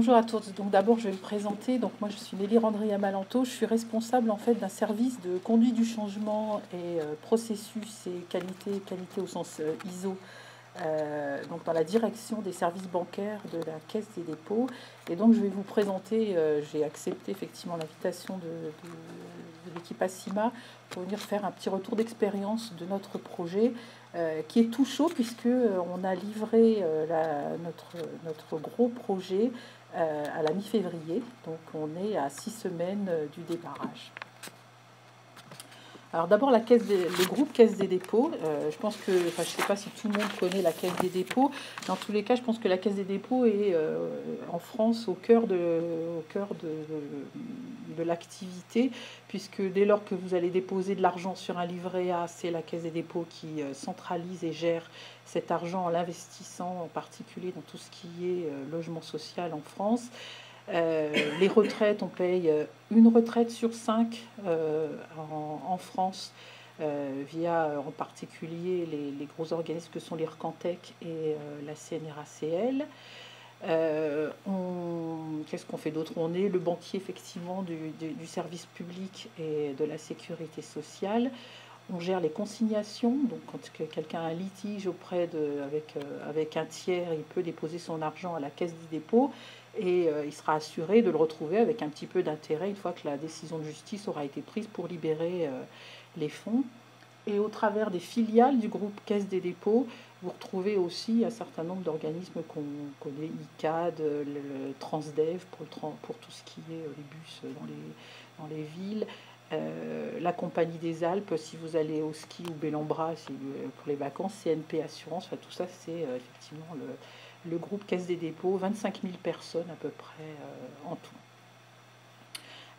bonjour à tous. Donc d'abord, je vais me présenter. Donc moi, je suis Nelly Randria Malanto. Je suis responsable en fait d'un service de conduite du changement et euh, processus et qualité, qualité au sens euh, ISO. Euh, donc dans la direction des services bancaires de la Caisse des dépôts. Et donc je vais vous présenter, j'ai accepté effectivement l'invitation de, l'équipe ASIMA pour venir faire un petit retour d'expérience de notre projet qui est tout chaud puisque on a livré notre, notre gros projet à la mi-février. Donc on est à six semaines euh, du démarrage. Alors d'abord la caisse le groupe Caisse des dépôts. Euh, je pense que, enfin, je ne sais pas si tout le monde connaît la Caisse des dépôts. Dans tous les cas, je pense que la Caisse des dépôts est euh, en France au cœur de, cœur de, de l'activité, puisque dès lors que vous allez déposer de l'argent sur un livret A, c'est la Caisse des dépôts qui euh, centralise et gère cet argent en l'investissant en particulier dans tout ce qui est logement social en France. Euh, les retraites, on paye euh, une retraite sur cinq euh, en, France via en particulier les, gros organismes que sont l'IRCANTEC et la CNRACL. Qu'est-ce qu'on fait d'autre? On est le banquier effectivement du, service public et de la sécurité sociale. On gère les consignations, donc quand quelqu'un a un litige auprès de, avec, avec un tiers, il peut déposer son argent à la caisse du dépôt et euh, il sera assuré de le retrouver avec un petit peu d'intérêt une fois que la décision de justice aura été prise pour libérer euh, les fonds. Et au travers des filiales du groupe Caisse des dépôts, vous retrouvez aussi un certain nombre d'organismes qu'on connaît, ICAD, le Transdev pour, tout ce qui est euh, les bus dans les, dans les villes, la Compagnie des Alpes si vous allez au ski ou Bellambra pour les vacances, CNP Assurance, tout ça c'est effectivement le, le groupe Caisse des dépôts, 25 000 personnes à peu près euh, en tout.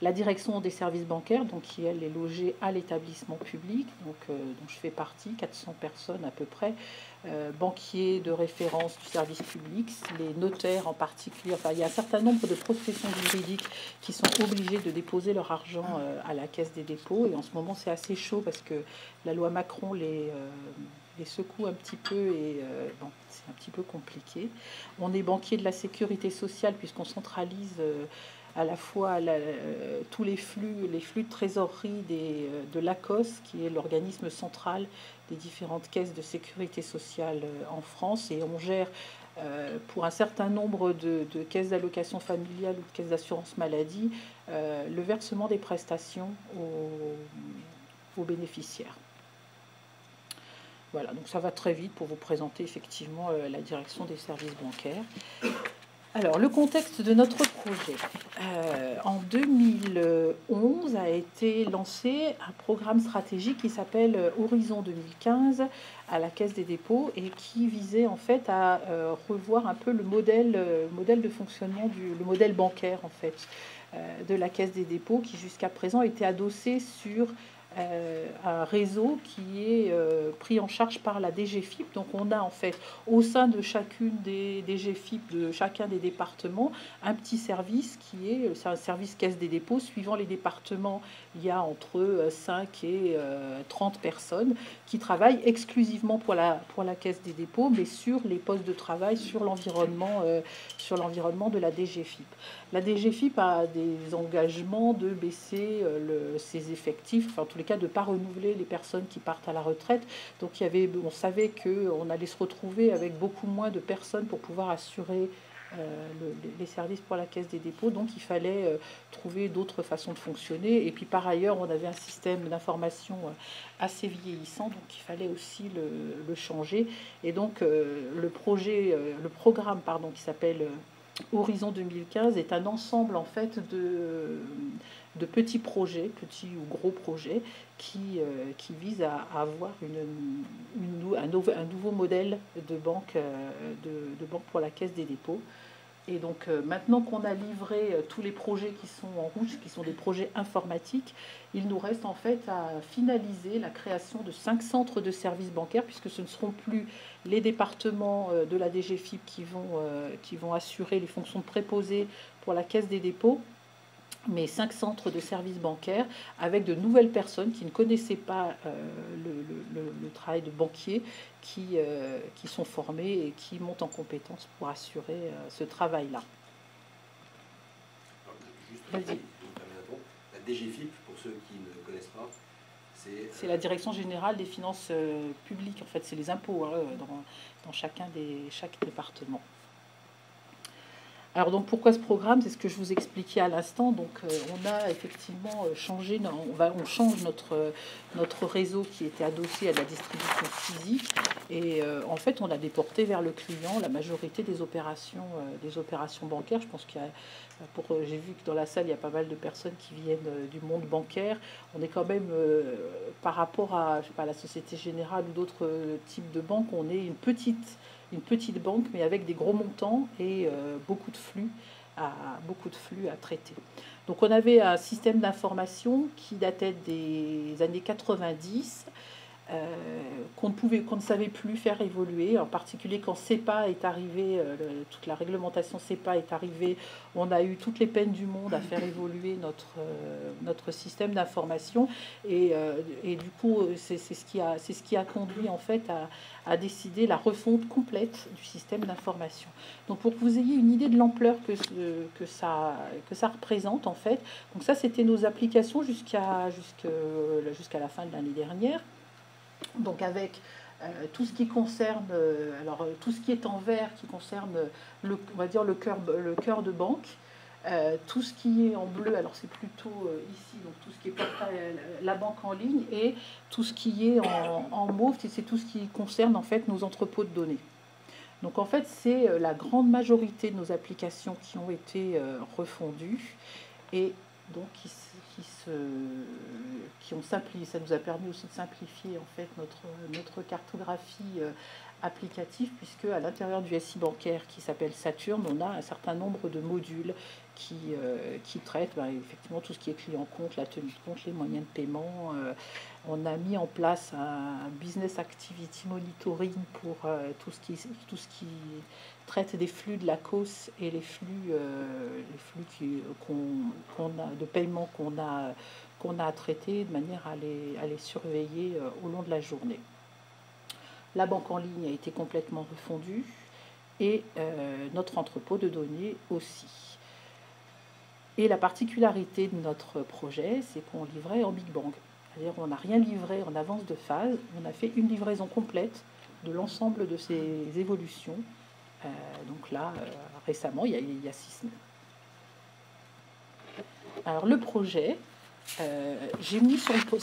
La direction des services bancaires, donc qui elle est logée à l'établissement public, donc euh, dont je fais partie, 400 personnes à peu près, euh, banquiers de référence du service public, les notaires en particulier. Enfin, il y a un certain nombre de professions juridiques qui sont obligées de déposer leur argent à la caisse des dépôts. Et en ce moment, c'est assez chaud parce que la loi Macron les les secoue un petit peu et euh, bon, c'est un petit peu compliqué. On est banquier de la sécurité sociale puisqu'on centralise euh, à la fois euh, tous les flux, les flux de trésorerie des, de l'ACOS, qui est l'organisme central des différentes caisses de sécurité sociale en France, et on gère pour un certain nombre de, caisses d'allocation familiale ou de caisses d'assurance maladie le versement des prestations aux bénéficiaires. Voilà, donc ça va très vite pour vous présenter effectivement euh, la direction des services bancaires. Alors, le contexte de notre projet. Euh, en 2011 a été lancé un programme stratégique qui s'appelle euh, Horizon 2015 à la Caisse des dépôts et qui visait en fait à revoir un peu le modèle, modèle de fonctionnement du le modèle bancaire en fait de la Caisse des dépôts qui jusqu'à présent était adossé sur euh, un réseau qui est euh, pris en charge par la DGFIP. Donc on a en fait au sein de chacune des DGFIP de chacun des départements un petit service qui est, c'est un service caisse des dépôts. Suivant les départements, il y a entre 5 et 30 euh, personnes qui travaillent exclusivement pour la, pour la caisse des dépôts, mais sur les postes de travail, sur l'environnement, sur l'environnement de la DGFIP. La DGFIP a des engagements de baisser le, ses effectifs, enfin en tous les cas de ne pas renouveler les personnes qui partent à la retraite. Donc on savait qu'on allait se retrouver avec beaucoup moins de personnes pour pouvoir assurer euh, les services pour la caisse des dépôts. Donc il fallait euh, trouver d'autres façons de fonctionner. Et puis par ailleurs, on avait un système d'information euh, assez vieillissant, donc il fallait aussi le, changer. Et donc le projet, le programme qui s'appelle Horizon 2015 est un ensemble en fait de, petits projets, petits ou gros projets, qui, euh, visent à, avoir un, nouveau modèle de banque, euh, de, banque pour la caisse des dépôts. Et donc euh, maintenant qu'on a livré tous les projets qui sont en rouge, qui sont des projets informatiques, il nous reste en fait à finaliser la création de cinq centres de services bancaires, puisque ce ne seront plus les départements de la DGFIP qui vont, qui vont assurer les fonctions préposées pour la caisse des dépôts, mais cinq centres de services bancaires avec de nouvelles personnes qui ne connaissaient pas euh, le, travail de banquier, qui, euh, qui sont formées et qui montent en compétences pour assurer euh, ce travail-là. la DGFIP, pour ceux qui ne connaissent pas, c'est la Direction générale des finances publiques. En fait, c'est les impôts hein, dans, dans, chacun des chaque département. Alors donc pourquoi ce programme? C'est ce que je vous expliquais à l'instant. Donc euh, on a effectivement euh, changé, on, va, on change notre, notre réseau qui était adossé à la distribution physique et euh, en fait on a déporté vers le client la majorité des opérations, des opérations bancaires. Je pense qu'il y a, pour, j'ai vu que dans la salle il y a pas mal de personnes qui viennent du monde bancaire. On est quand même par rapport à, pas, à la Société Générale ou d'autres types de banques, on est une petite une petite banque, mais avec des gros montants et euh, beaucoup, de flux à, traiter. Donc on avait un système d'information qui datait des années 90 euh, qu'on ne pouvait, qu'on ne savait plus faire évoluer, en particulier quand CEPA est arrivé, euh, toute la réglementation CEPA est arrivée, on a eu toutes les peines du monde à faire évoluer notre, euh, notre système d'information et, et, du coup c'est ce, qui a, ce qui a conduit en fait à, à décider la refonte complète du système d'information. Donc pour que vous ayez une idée de l'ampleur que, que, ça, que ça représente en fait, donc ça c'était nos applications jusqu'à jusqu'à la fin de l'année dernière donc avec euh, tout ce qui concerne, euh, alors euh, tout ce qui est en vert, qui concerne le, on va dire le cœur, le cœur de banque, tout ce qui est en bleu, alors c'est plutôt ici, donc tout ce qui est la banque en ligne, et tout ce qui est en, mauve, c'est tout ce qui concerne en fait nos entrepôts de données. Donc en fait, c'est la grande majorité de nos applications qui ont été refondues et donc qui qui, se, qui ont simplifié, ça nous a permis aussi de simplifier en fait notre, notre cartographie euh, applicative, puisque à l'intérieur du SI bancaire qui s'appelle Saturne, on a un certain nombre de modules qui, euh, qui traitent ben, effectivement tout ce qui est client compte, la tenue de compte, les moyens de paiement. Euh, on a mis en place un business activity monitoring pour tout, ce qui, tout ce qui traite des flux de la COS et les flux, les flux qu'on, a, de paiement qu'on a, qu'on a à traiter de manière à les, à les surveiller au long de la journée. La banque en ligne a été complètement refondue et euh, notre entrepôt de données aussi. Et la particularité de notre projet, c'est qu'on livrait en Big Bang. C'est-à-dire qu'on n'a rien livré en avance de phase, on a fait une livraison complète de l'ensemble de ces évolutions. Euh, donc là, euh, récemment, il y, a, six semaines. Alors le projet, euh, j'ai mis sur, le,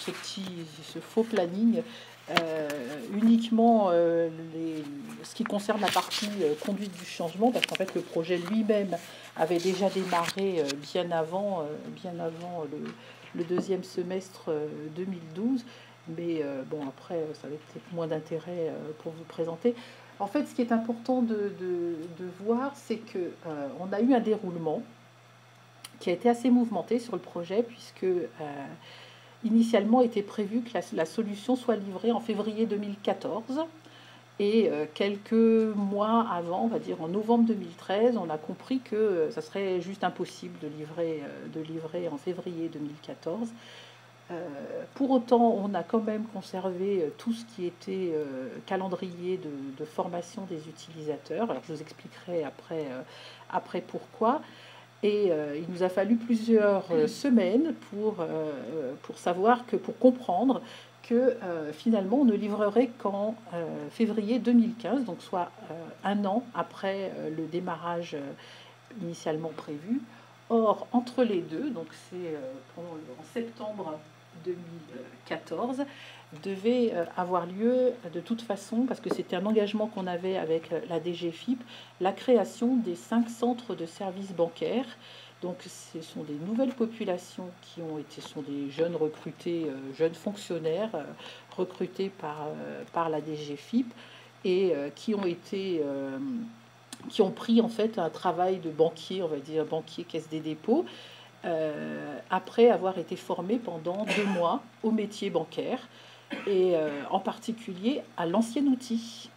ce, petit, ce faux planning uniquement les, ce qui concerne la partie conduite du changement, parce qu'en fait le projet lui-même avait déjà démarré bien avant, bien avant le, deuxième semestre 2012. Mais bon, après, ça avait peut-être moins d'intérêt pour vous présenter. En fait, ce qui est important de, de, voir, c'est que on a eu un déroulement qui a été assez mouvementé sur le projet, puisque euh, initialement était prévu que la, solution soit livrée en février 2014. Et euh, quelques mois avant, on va dire en novembre 2013, on a compris que euh, ça serait juste impossible de livrer, de livrer en février 2014. Pour autant, on a quand même conservé tout ce qui était calendrier de, formation des utilisateurs. Je vous expliquerai après, après pourquoi. Et euh, il nous a fallu plusieurs euh, semaines pour, euh, pour savoir que, pour comprendre que finalement on ne livrerait qu'en février 2015, donc soit un an après le démarrage initialement prévu. Or, entre les deux, donc c'est en septembre 2014, devait euh, avoir lieu de toute façon, parce que c'était un engagement qu'on avait avec euh, la DGFIP, la création des cinq centres de services bancaires. Donc ce sont des nouvelles populations qui ont été, sont des jeunes recrutés, euh, jeunes fonctionnaires recrutés par, par la DGFIP et qui ont été qui ont pris en fait un travail de banquier, on va dire banquier caisse des dépôts, après avoir été formés pendant deux mois au métier bancaire et euh, en particulier à l'ancien outil.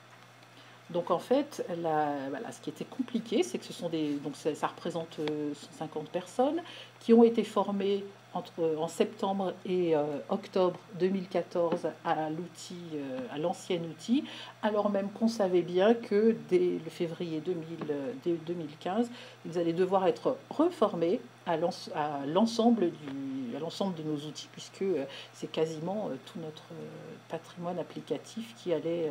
Donc en fait, ce qui était compliqué, c'est que ce sont des, donc ça, représente 150 euh, personnes qui ont été formées entre, en septembre et octobre 2014 à l'outil, à l'ancien outil, alors même qu'on savait bien que dès le février 2015, ils allaient devoir être reformés à l'ensemble de nos outils, puisque c'est quasiment tout notre patrimoine applicatif qui allait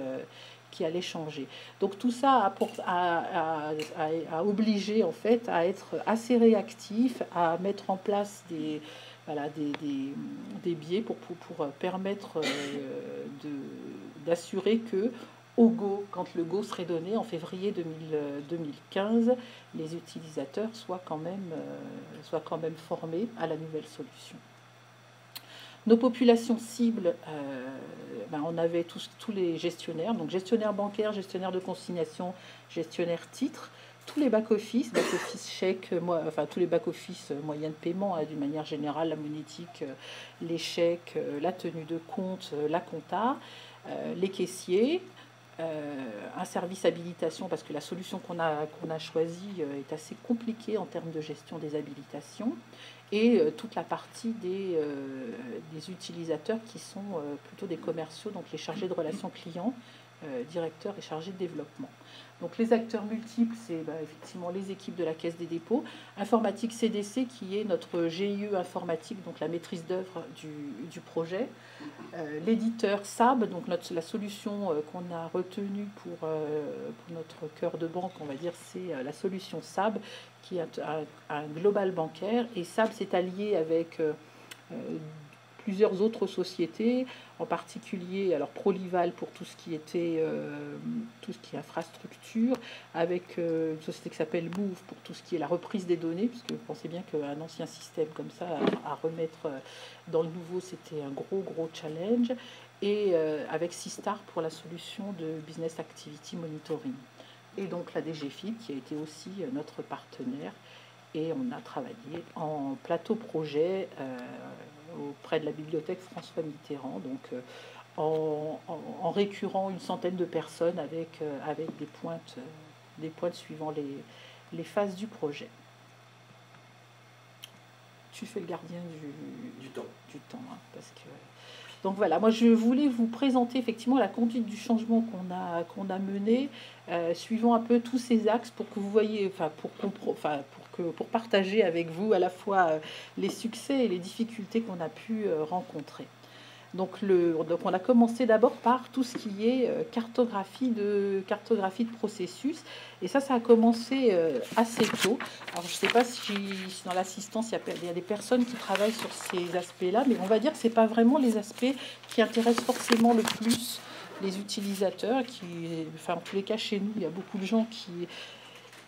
qui allait changer. Donc tout ça a, a, obligé en fait à être assez réactif, à mettre en place des, voilà, des, des, biais pour, pour, permettre euh, d'assurer que au Go, quand le Go serait donné en février 2015, les utilisateurs soient quand même, euh, soient quand même formés à la nouvelle solution. Nos populations cibles, euh, ben, on avait tous, tous les gestionnaires, donc gestionnaires bancaires, gestionnaires de consignation, gestionnaires titres, tous les back-office, back-office chèque, enfin tous les back-office euh, moyens de paiement, hein, d'une manière générale, la monétique, euh, les chèques, la tenue de compte, la compta, les caissiers, un service habilitation, parce que la solution qu'on a, a choisie est assez compliquée en termes de gestion des habilitations, et euh, toute la partie des, euh, des, utilisateurs qui sont euh, plutôt des commerciaux, donc les chargés de relations clients, directeurs et chargés de développement. Donc les acteurs multiples, c'est bah, effectivement les équipes de la Caisse des dépôts, Informatique CDC qui est notre GIE informatique, donc la maîtrise d'œuvre du, projet, l'éditeur SAB, donc notre, la solution qu'on a retenue pour, pour, notre cœur de banque, on va dire, c'est la solution SAB qui est un, global bancaire. Et SAB s'est allié avec euh, euh, plusieurs autres sociétés, en particulier alors Prolival pour tout ce qui était euh, tout ce qui est infrastructure, avec une société qui s'appelle Move pour tout ce qui est la reprise des données, puisque vous pensez bien qu'un ancien système comme ça à, remettre dans le nouveau, c'était un gros gros challenge, et avec Sistar pour la solution de Business Activity Monitoring et donc la DGFIP qui a été aussi euh, notre partenaire. Et on a travaillé en plateau projet euh, auprès de la bibliothèque François Mitterrand, donc euh, en, en, récurrent une centaine de personnes avec, avec des, pointes, des pointes suivant les, les phases du projet. Tu fais le gardien du, du temps. Du temps hein, parce que donc voilà, moi je voulais vous présenter effectivement la conduite du changement qu'on a, qu'on a mené, euh, suivant un peu tous ces axes pour que vous voyez, enfin pour, enfin, pour, pour partager avec vous à la fois euh, les succès et les difficultés qu'on a pu euh, rencontrer. Donc, le, donc on a commencé d'abord par tout ce qui est euh, cartographie de, cartographie de processus. Et ça, ça a commencé assez tôt. Alors je ne sais pas si, dans l'assistance, il, il, y a des personnes qui travaillent sur ces aspects-là, mais on va dire que ce n'est pas vraiment les aspects qui intéressent forcément le plus les utilisateurs. Qui, enfin, en tous les cas, chez nous, il y a beaucoup de gens qui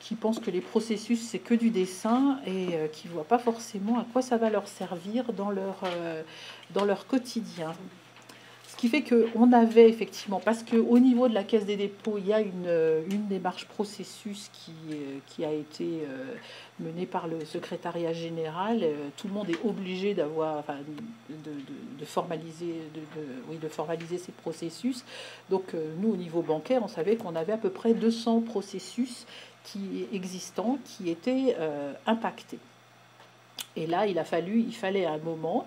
qui pensent que les processus c'est que du dessin et euh, qui ne voient pas forcément à quoi ça va leur servir dans leur, euh, dans leur quotidien. Ce qui fait qu'on avait effectivement, parce qu'au niveau de la caisse des dépôts, il y a une, euh, une démarche processus qui, qui a été menée par le secrétariat général. Tout le monde est obligé d'avoir, enfin, de, de, formaliser, de, oui, de formaliser ces processus. Donc nous, au niveau bancaire, on savait qu'on avait à peu près 200 processus qui existants qui étaient euh, impactés. Et là, il a fallu, il fallait un moment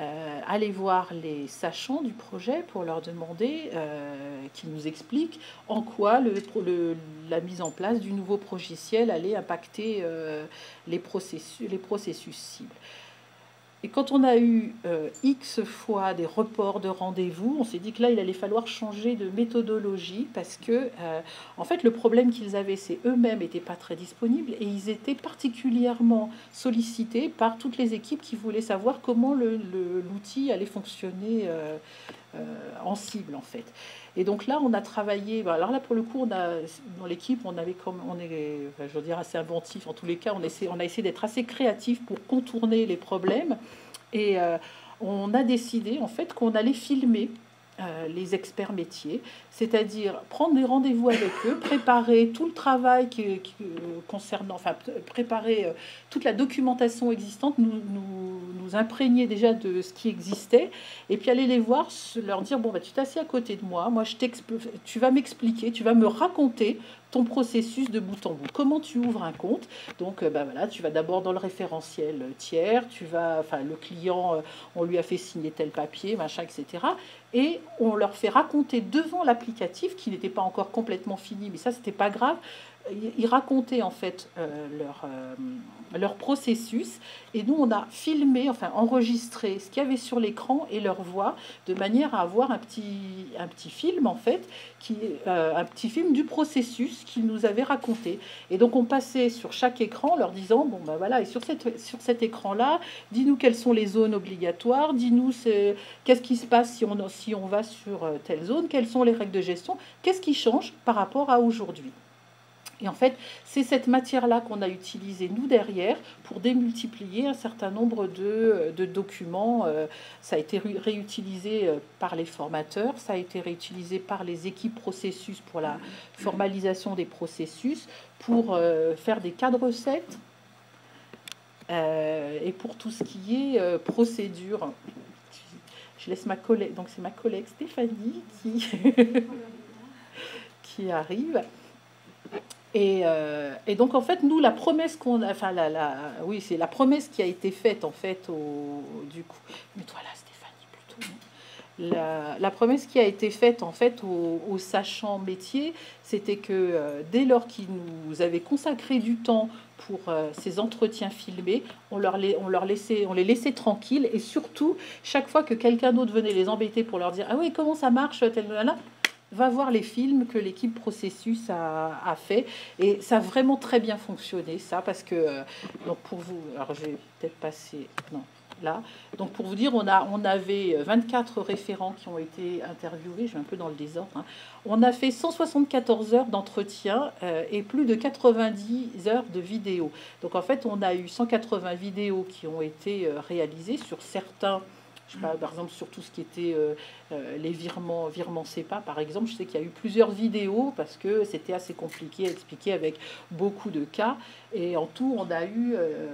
euh, aller voir les sachants du projet pour leur demander euh, qu'ils nous expliquent en quoi le, la mise en place du nouveau logiciel allait impacter les, processus, les processus cibles. Et quand on a eu euh, X fois des reports de rendez-vous, on s'est dit que là, il allait falloir changer de méthodologie parce que, euh, en fait, le problème qu'ils avaient, c'est eux-mêmes n'étaient pas très disponibles et ils étaient particulièrement sollicités par toutes les équipes qui voulaient savoir comment l'outil allait fonctionner euh, en cible, en fait. Et donc là, on a travaillé. Bah, alors là, pour le coup, on a, dans l'équipe, on avait comme, on est, je veux dire, assez inventif. En tous les cas, on, a essayé d'être assez créatif pour contourner les problèmes. Et euh, on a décidé en fait qu'on allait filmer euh, les experts métiers, c'est-à-dire prendre des rendez-vous avec eux, préparer tout le travail qui, euh, concernant, enfin préparer euh, toute la documentation existante, nous, nous, imprégner déjà de ce qui existait, et puis aller les voir, leur dire bon bah tu t'assieds à côté de moi, moi je tu vas m'expliquer, tu vas me raconter ton processus de bout en bout. Comment tu ouvres un compte Donc, ben voilà, tu vas d'abord dans le référentiel tiers, tu vas, enfin, le client, on lui a fait signer tel papier, machin, etc. Et on leur fait raconter devant l'applicatif, qui n'était pas encore complètement fini, mais ça, c'était pas grave, ils racontaient en fait euh, leur, euh, leur processus et nous on a filmé, enfin enregistré ce qu'il y avait sur l'écran et leur voix de manière à avoir un petit, un petit film en fait, qui, euh, un petit film du processus qu'ils nous avaient raconté. Et donc on passait sur chaque écran leur disant bon ben voilà et sur, cette, sur cet écran là, dis-nous quelles sont les zones obligatoires, dis-nous qu'est-ce qui se passe si on, si on va sur telle zone, quelles sont les règles de gestion, qu'est-ce qui change par rapport à aujourd'hui. Et en fait, c'est cette matière-là qu'on a utilisée, nous, derrière, pour démultiplier un certain nombre de, documents. Euh, ça a été réutilisé euh, par les formateurs, ça a été réutilisé par les équipes processus pour la formalisation des processus, pour euh, faire des cas de recettes et pour tout ce qui est procédure. Je laisse ma collègue, donc c'est ma collègue Stéphanie qui, qui arrive. Euh, et, donc en fait nous la promesse qu'on a, enfin la, la oui c'est la promesse qui a été faite en fait au du coup. Mais toi là Stéphanie plutôt la, la, promesse qui a été faite en fait aux, sachants métiers c'était que euh, dès lors qu'ils nous avaient consacré du temps pour euh, ces entretiens filmés on leur les on leur laissait on les laissait tranquilles. Et surtout chaque fois que quelqu'un d'autre venait les embêter pour leur dire ah oui comment ça marche tel là va voir les films que l'équipe Processus a, fait. Et ça a vraiment très bien fonctionné, ça, parce que, euh, donc pour vous, alors je vais peut-être passer, non, là. Donc pour vous dire, on, a, on avait 24 référents qui ont été interviewés, je vais un peu dans le désordre. Hein. On a fait 174 heures d'entretien euh, et plus de 90 heures de vidéos. Donc en fait, on a eu 180 vidéos qui ont été euh, réalisées sur certains par exemple, sur tout ce qui était euh, euh, les virements, virements CEPA, par exemple, je sais qu'il y a eu plusieurs vidéos parce que c'était assez compliqué à expliquer avec beaucoup de cas. Et en tout, on a eu, euh,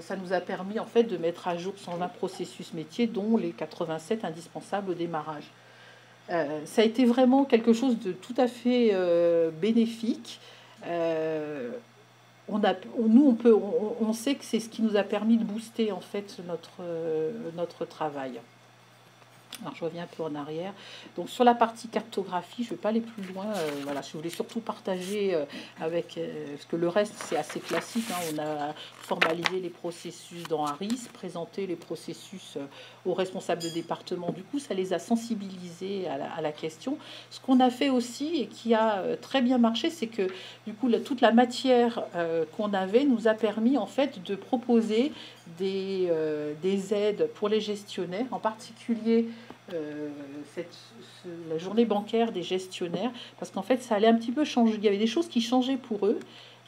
ça nous a permis en fait de mettre à jour 120 processus métiers, dont les 87 indispensables au démarrage. ça a été vraiment quelque chose de tout à fait bénéfique on a, nous, on, peut, on, sait que c'est ce qui nous a permis de booster en fait notre, euh, notre travail. Alors je reviens un peu en arrière. Donc sur la partie cartographie, je ne vais pas aller plus loin. Euh, voilà, je voulais surtout partager euh, avec parce que le reste c'est assez classique. Hein. On a formalisé les processus dans Harris, présenté les processus aux responsables de département. Du coup, ça les a sensibilisés à la, question. Ce qu'on a fait aussi et qui a très bien marché, c'est que du coup toute la matière qu'on avait nous a permis en fait de proposer des, des aides pour les gestionnaires, en particulier euh, cette, la journée bancaire des gestionnaires, parce qu'en fait, ça allait un petit peu changer. Il y avait des choses qui changeaient pour eux.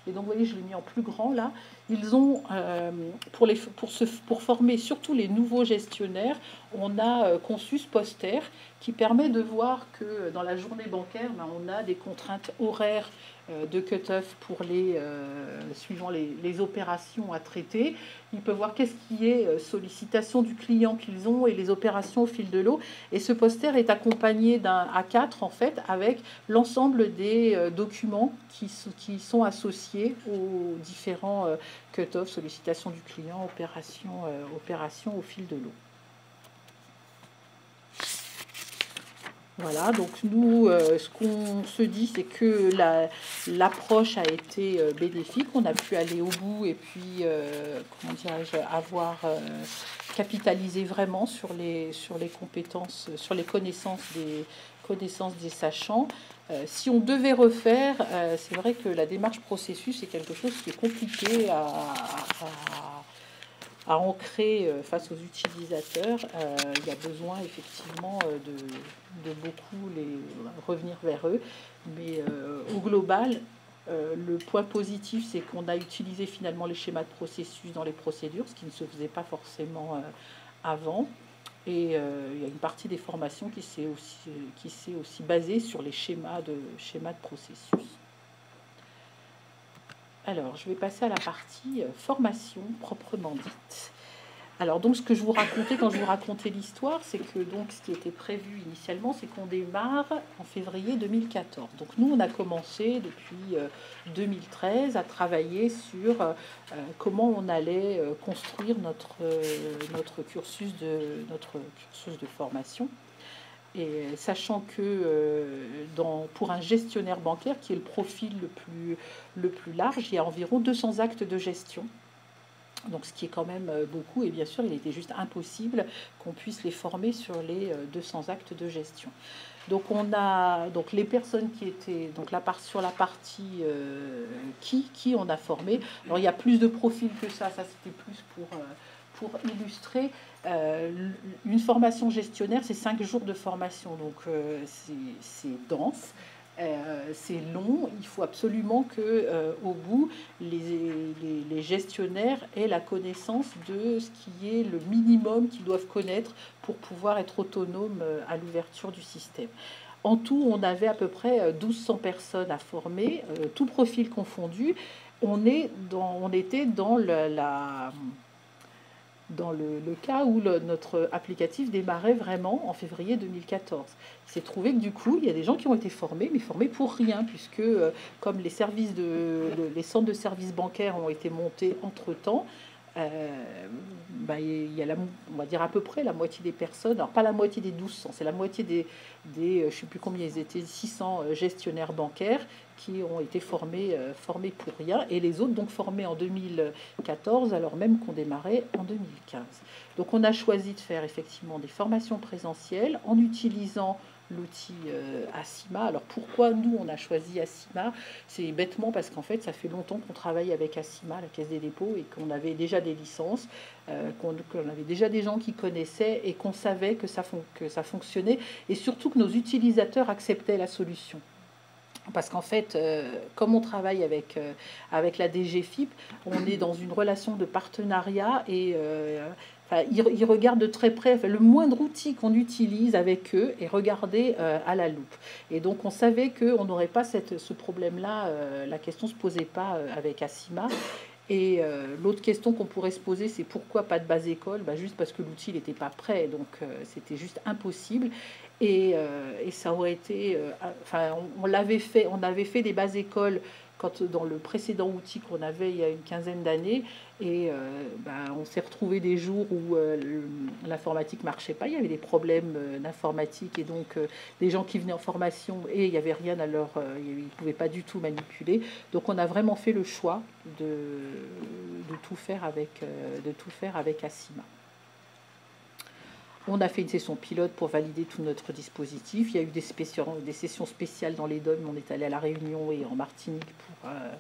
Et donc, vous voyez, je l'ai mis en plus grand là. Ils ont, euh, pour, les, pour, se, former surtout les nouveaux gestionnaires, on a euh, conçu ce poster qui permet de voir que dans la journée bancaire, ben, on a des contraintes horaires de cut-off pour les, euh, suivant les, opérations à traiter. Il peut voir qu'est-ce qui est euh, sollicitation du client qu'ils ont et les opérations au fil de l'eau. Et ce poster est accompagné d'un A4 en fait avec l'ensemble des documents qui, sont associés aux différents cut-off, sollicitation du client, opération au fil de l'eau. Voilà, donc nous, euh, ce qu'on se dit, c'est que l'approche a été euh, bénéfique. On a pu aller au bout et puis, euh, comment dirais-je, avoir capitalisé vraiment sur les, sur les compétences, sur les connaissances des, connaissances des sachants. si on devait refaire, c'est vrai que la démarche processus est quelque chose qui est compliqué à à ancrer euh, face aux utilisateurs, euh, il y a besoin effectivement euh, de, beaucoup les, revenir vers eux. Mais au global, le point positif, c'est qu'on a utilisé finalement les schémas de processus dans les procédures, ce qui ne se faisait pas forcément avant. Et il y a une partie des formations qui s'est aussi, aussi basée sur les schémas de, schémas de processus. Alors, je vais passer à la partie euh, formation proprement dite. Alors donc ce que je vous racontais quand je vous racontais l'histoire, c'est que donc ce qui était prévu initialement, c'est qu'on démarre en février 2014. Donc nous on a commencé depuis 2013 euh, à travailler sur euh, comment on allait construire notre, notre cursus de formation. Et sachant que dans, pour un gestionnaire bancaire, qui est le profil le plus, le plus large, il y a environ 200 actes de gestion donc ce qui est quand même euh, beaucoup, et bien sûr il était juste impossible qu'on puisse les former sur les 200 euh, actes de gestion. Donc on a donc les personnes qui étaient donc la part, sur la partie euh, qui qui on a formé. Alors il y a plus de profils que ça, ça c'était plus pour pour illustrer. une formation gestionnaire, c'est cinq jours de formation, donc c'est dense. Euh, c'est long, il faut absolument que euh, au bout les, gestionnaires aient la connaissance de ce qui est le minimum qu'ils doivent connaître pour pouvoir être autonomes euh, à l'ouverture du système. En tout, on avait à peu près 1200 personnes à former, tout profil confondu. On, est dans, on était dans la dans le, cas où notre applicatif démarrait vraiment en février 2014. Il s'est trouvé que du coup, il y a des gens qui ont été formés, mais formés pour rien, puisque euh, comme les, services de, les centres de services bancaires ont été montés entre-temps, euh, bah, il y a la, on va dire à peu près la moitié des personnes, alors pas la moitié des 1200, c'est la moitié des, des euh, je sais plus combien ils étaient, 600 gestionnaires bancaires qui ont été formés, euh, formés pour rien, et les autres donc formés en 2014, alors même qu'on démarrait en 2015. Donc on a choisi de faire effectivement des formations présentielles en utilisant l'outil euh, Asima. Alors pourquoi nous on a choisi Asima? C'est bêtement parce qu'en fait ça fait longtemps qu'on travaille avec Asima, la Caisse des dépôts, et qu'on avait déjà des licences, euh, qu'on avait déjà des gens qui connaissaient et qu'on savait que ça, que ça fonctionnait, et surtout que nos utilisateurs acceptaient la solution. Parce qu'en fait, euh, comme on travaille avec, euh, avec la DGFIP, on est dans une relation de partenariat et euh, ils, regardent de très près le moindre outil qu'on utilise avec eux est regardé à la loupe. Et donc on savait qu'on n'aurait pas cette, ce problème-là, la question ne se posait pas avec Asima. Et l'autre question qu'on pourrait se poser, c'est pourquoi pas de base école? Bah, Juste parce que l'outil n'était pas prêt, donc c'était juste impossible. Euh, et, ça aurait été, euh, enfin, on, l'avait fait, on avait fait des bases écoles quand dans le précédent outil qu'on avait il y a une quinzaine d'années, et euh, ben, on s'est retrouvé des jours où l'informatique marchait pas, il y avait des problèmes d'informatique et donc des gens qui venaient en formation et il n'y avait rien à leur, ils ne pouvaient pas du tout manipuler. Donc on a vraiment fait le choix de, de tout faire avec, de tout faire avec Asima. On a fait une session pilote pour valider tout notre dispositif. Il y a eu des, sessions spéciales dans les DOM. On est allé à La Réunion et en Martinique pour, euh,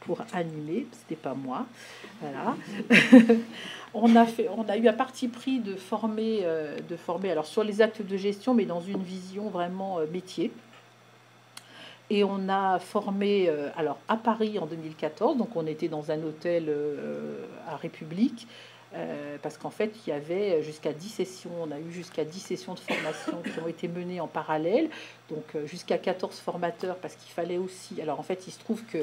pour animer. Ce n'était pas moi. On, a eu un parti pris de former, euh, de former alors, sur les actes de gestion, mais dans une vision vraiment euh, métier. Et on a formé alors à Paris en 2014, donc on était dans un hôtel à République. Euh, parce qu'en fait, il y avait jusqu'à 10 sessions, on a eu jusqu'à 10 sessions de formation qui ont été menées en parallèle, donc euh, jusqu'à 14 formateurs, parce qu'il fallait aussi... Alors en fait, il se trouve que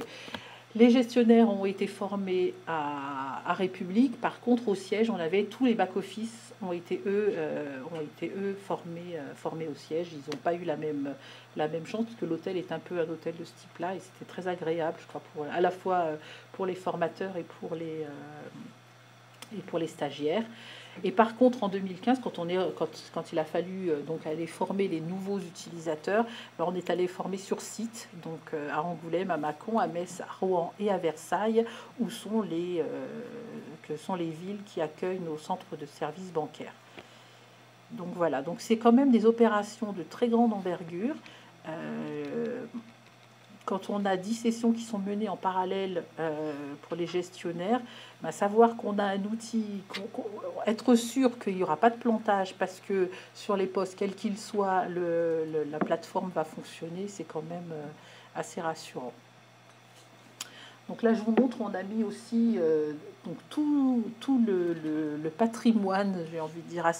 les gestionnaires ont été formés à, République, par contre au siège, on avait tous les back-office ont été eux, euh, ont été, eux formés, formés au siège, ils n'ont pas eu la même, la même chance, parce que l'hôtel est un peu un hôtel de ce type-là, et c'était très agréable, je crois, pour, à la fois pour les formateurs et pour les pour les stagiaires. Et par contre, en 2015, quand, on est, quand, quand il a fallu euh, donc aller former les nouveaux utilisateurs, ben, on est allé former sur site, donc euh, à Angoulême, à Mâcon, à Metz, à Rouen et à Versailles, où sont les, euh, que sont les villes qui accueillent nos centres de services bancaires. Donc voilà, donc c'est quand même des opérations de très grande envergure quand on a 10 sessions qui sont menées en parallèle euh, pour les gestionnaires, bah, savoir qu'on a un outil, être sûr qu'il n'y aura pas de plantage parce que sur les postes, quels qu'ils soient, la plateforme va fonctionner, c'est quand même euh, assez rassurant. Donc là, je vous montre, on a mis aussi euh, donc tout, tout le, le, patrimoine, j'ai envie de dire,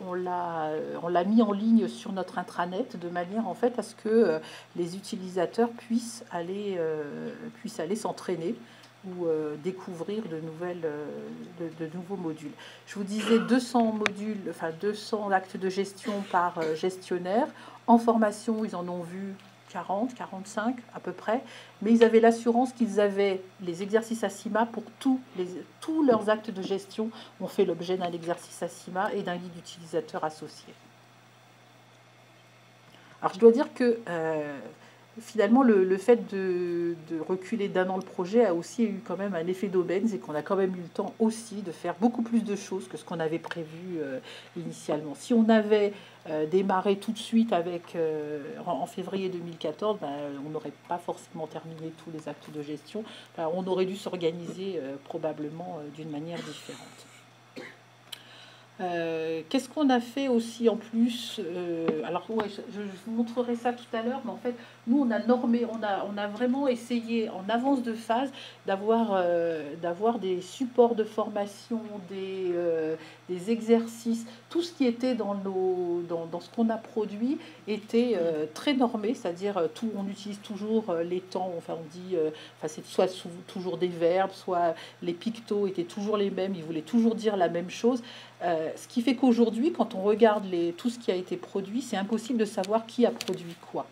on l'a, euh, on l'a mis en ligne sur notre intranet de manière en fait à ce que euh, les utilisateurs puissent aller, s'entraîner ou découvrir de, nouvelles, de, nouveaux modules. Je vous disais 200 modules, enfin 200 actes de gestion par gestionnaire. En formation, ils en ont vu 40, 45 à peu près, mais ils avaient l'assurance qu'ils avaient les exercices ACIMA pour tous, les, tous leurs actes de gestion ont fait l'objet d'un exercice ACIMA et d'un guide utilisateur associé. Alors je dois dire que euh, finalement, le, fait de, reculer d'un an le projet a aussi eu quand même un effet d'aubaine, c'est qu'on a quand même eu le temps aussi de faire beaucoup plus de choses que ce qu'on avait prévu euh, initialement. Si on avait euh, démarré tout de suite avec euh, en, février 2014, ben, on n'aurait pas forcément terminé tous les actes de gestion. on aurait dû s'organiser probablement d'une manière différente. Euh, qu'est-ce qu'on a fait aussi en plus euh, Alors, ouais, je, vous montrerai ça tout à l'heure, mais en fait, nous, on a normé, on a, on a vraiment essayé en avance de phase d'avoir euh, d'avoir des supports de formation, des, des exercices, tout ce qui était dans, nos, dans, dans ce qu'on a produit était très normé, c'est-à-dire tout, on utilise toujours les temps, enfin, on dit, enfin, c'est soit toujours des verbes, soit les pictos étaient toujours les mêmes, ils voulaient toujours dire la même chose. Euh, ce qui fait qu'aujourd'hui, quand on regarde les, tout ce qui a été produit, c'est impossible de savoir qui a produit quoi.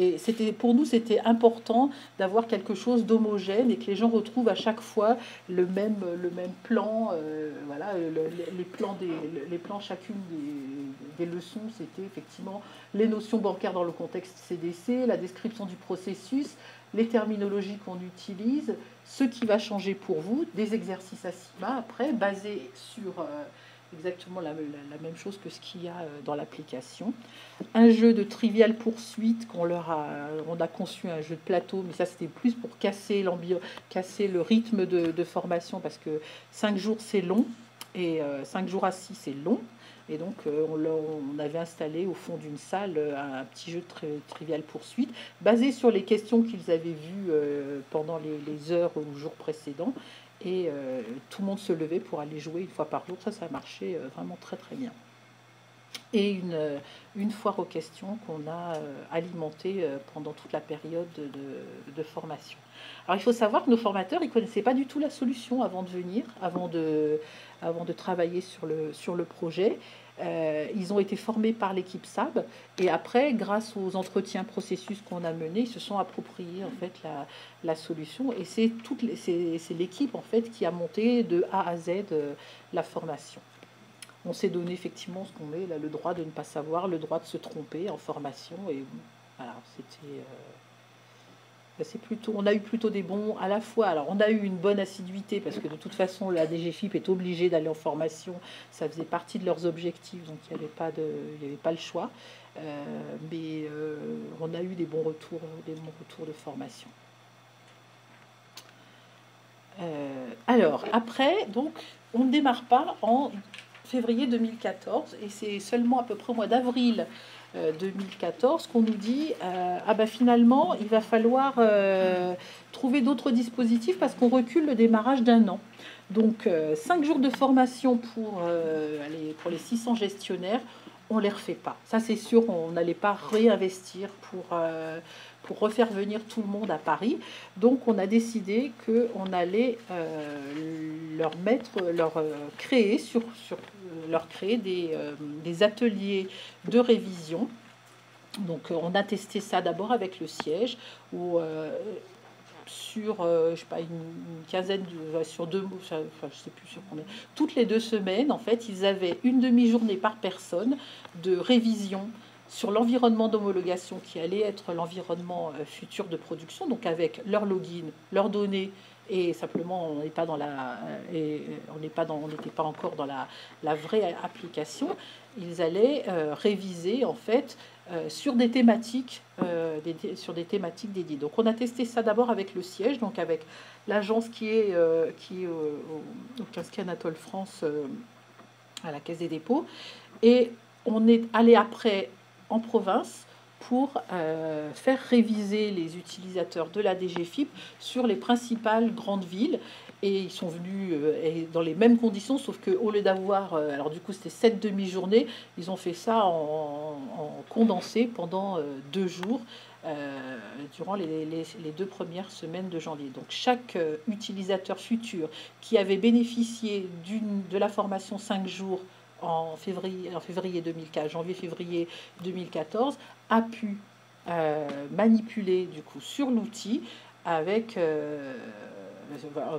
Et c'était, pour nous, c'était important d'avoir quelque chose d'homogène et que les gens retrouvent à chaque fois le même, le même plan. Euh, voilà, les, plans des, les plans chacune des, des leçons, c'était effectivement les notions bancaires dans le contexte CDC, la description du processus, les terminologies qu'on utilise, ce qui va changer pour vous, des exercices à CIMA après, basés sur euh, exactement la, même chose que ce qu'il y a euh, dans l'application. Un jeu de trivial poursuite qu'on leur a, on a conçu un jeu de plateau, mais ça c'était plus pour casser, casser le rythme de, formation parce que 5 jours c'est long et 5 euh, jours assis c'est long. Et donc, euh, on, avait installé au fond d'une salle un, petit jeu de trivial poursuite, basé sur les questions qu'ils avaient vues pendant les, heures ou jours précédents. Et tout le monde se levait pour aller jouer une fois par jour. Ça, ça a marché vraiment très très bien. Et une, une foire aux questions qu'on a alimentée pendant toute la période de, de, formation. Alors il faut savoir que nos formateurs, ils ne connaissaient pas du tout la solution avant de venir, avant de, avant de travailler sur le, sur le projet. Euh, ils ont été formés par l'équipe SAB et après, grâce aux entretiens processus qu'on a menés, ils se sont appropriés en fait la, solution et c'est toute c'est l'équipe en fait qui a monté de A à Z euh, la formation. On s'est donné effectivement ce qu'on est là, le droit de ne pas savoir, le droit de se tromper en formation et voilà, c'était euh, on a eu plutôt des bons à la fois. Alors, on a eu une bonne assiduité parce que de toute façon, la DGFIP est obligée d'aller en formation. Ça faisait partie de leurs objectifs, donc il n'y avait, pas le choix. Euh, mais euh, on a eu des bons retours, de formation. Euh, alors, après, on ne démarre pas en février 2014 et c'est seulement à peu près au mois d'avril 2014 euh, qu'on nous dit euh, ah ben finalement il va falloir euh, trouver d'autres dispositifs parce qu'on recule le démarrage d'un an. Donc cinq jours de formation pour, pour les 600 gestionnaires, on les refait pas. Ça c'est sûr, on n'allait pas réinvestir pour, pour refaire venir tout le monde à Paris. Donc on a décidé qu'on allait leur mettre, leur créer sur, sur leur créer des, euh, des, ateliers de révision. Donc euh, on a testé ça d'abord avec le siège, où euh, sur je sais pas, une, quinzaine, de, sur deux, enfin, je sais plus sur combien, toutes les deux semaines, en fait, ils avaient une demi-journée par personne de révision sur l'environnement d'homologation qui allait être l'environnement futur de production, donc avec leur login, leurs données, et simplement on n'est pas dans la et on n'est pas dans on n'était pas encore dans la, la, vraie application. Ils allaient euh, réviser en fait euh, sur des thématiques euh, sur des thématiques dédiées. Donc on a testé ça d'abord avec le siège donc avec l'agence qui est qui est au, au Anatole France à la Caisse des dépôts. Et on est allé après en province pour euh, faire réviser les utilisateurs de la DGFIP sur les principales grandes villes. Et ils sont venus euh, dans les mêmes conditions, sauf qu'au lieu d'avoir, euh, alors du coup c'était sept demi-journées, ils ont fait ça en, condensé pendant deux jours durant les, deux premières semaines de janvier. Donc chaque utilisateur futur qui avait bénéficié de la formation 5 jours en février, en février 2014, janvier-février 2014, a pu manipuler du coup sur l'outil avec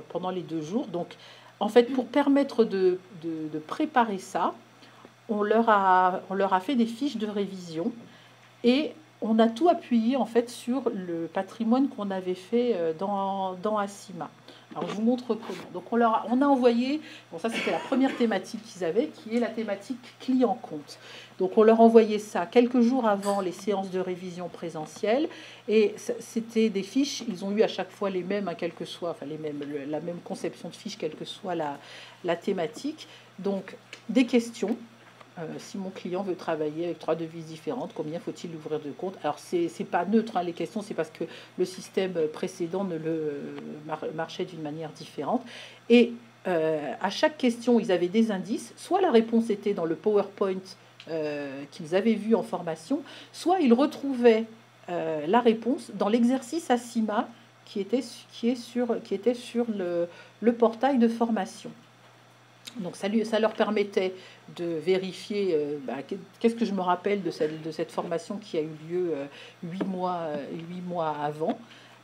pendant les deux jours. Donc en fait, pour permettre de, préparer ça, on leur, a, on leur a fait des fiches de révision et on a tout appuyé en fait sur le patrimoine qu'on avait fait euh, dans, dans Asima. Alors je vous montre comment. Donc on, leur a, on a envoyé, bon ça c'était la première thématique qu'ils avaient, qui est la thématique client-compte. Donc on leur envoyait ça quelques jours avant les séances de révision présentielles. Et c'était des fiches, ils ont eu à chaque fois les mêmes, hein, quelle que soit, enfin les mêmes, la même conception de fiches, quelle que soit la, la thématique. Donc des questions, euh, si mon client veut travailler avec trois devises différentes, combien faut-il ouvrir de compte Alors, c'est n'est pas neutre, hein, les questions, c'est parce que le système précédent ne le marchait d'une manière différente. Et euh, à chaque question, ils avaient des indices. Soit la réponse était dans le PowerPoint euh, qu'ils avaient vu en formation, soit ils retrouvaient la réponse dans l'exercice ASIMA qui était, qui sur, était sur le portail de formation. Donc ça, ça leur permettait de vérifier euh, bah, qu'est-ce que je me rappelle de cette, de cette formation qui a eu lieu euh, huit mois, huit mois avant.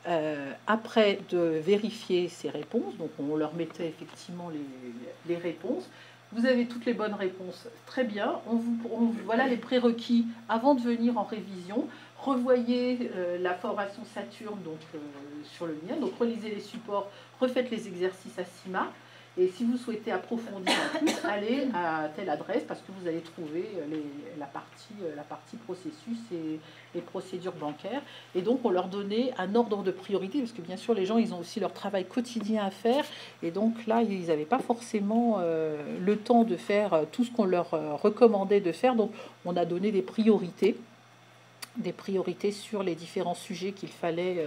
Euh, après de vérifier ces réponses, donc on leur mettait effectivement les, les réponses. Vous avez toutes les bonnes réponses, très bien. On vous, voilà les prérequis avant de venir en révision. Revoyez la formation Saturne donc, sur le lien, donc relisez les supports, refaites les exercices à CIMA. Et si vous souhaitez approfondir plus, allez à telle adresse parce que vous allez trouver euh, la, partie, euh, la partie processus et les procédures bancaires. Et donc, on leur donnait un ordre de priorité parce que bien sûr, les gens, ils ont aussi leur travail quotidien à faire. Et donc là, ils n'avaient pas forcément euh, le temps de faire tout ce qu'on leur recommandait de faire. Donc, on a donné des priorités des priorités sur les différents sujets qu'il fallait,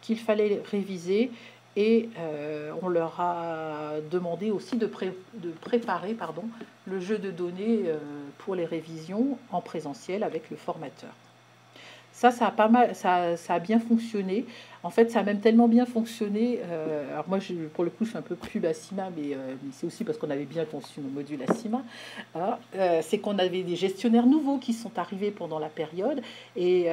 qu'il fallait réviser et euh, on leur a demandé aussi de, de préparer pardon, le jeu de données euh, pour les révisions en présentiel avec le formateur. Ça, ça a, pas mal, ça, ça a bien fonctionné. En fait, ça a même tellement bien fonctionné. Euh, alors moi, pour le coup, je suis un peu plus Acima, mais, euh, mais c'est aussi parce qu'on avait bien conçu nos modules Acima. Hein. Euh, c'est qu'on avait des gestionnaires nouveaux qui sont arrivés pendant la période et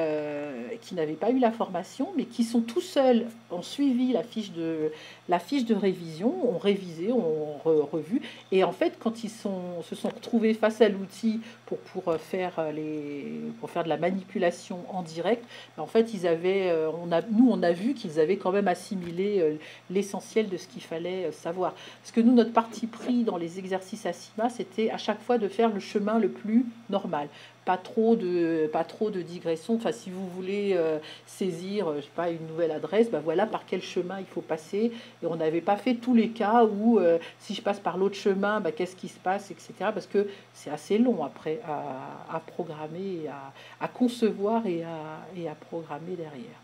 qui n'avaient pas eu la formation, mais qui sont tout seuls, ont suivi la fiche de, la fiche de révision, ont révisé, ont revu. Et en fait, quand ils se sont retrouvés face à l'outil pour, pour, faire les, pour faire de la manipulation en direct, ben, en fait, ils avaient, on a, nous, on a vu qu'ils avaient quand même assimilé euh, l'essentiel de ce qu'il fallait euh, savoir. Parce que nous, notre parti pris dans les exercices à CIMA, c'était à chaque fois de faire le chemin le plus normal. Pas trop de, pas trop de digression. Enfin, si vous voulez euh, saisir, pas, une nouvelle adresse, ben voilà par quel chemin il faut passer. Et on n'avait pas fait tous les cas où, si je passe par l'autre chemin, ben, qu'est-ce qui se passe, etc. Parce que c'est assez long après à, programmer, à, à concevoir et à, et à programmer derrière.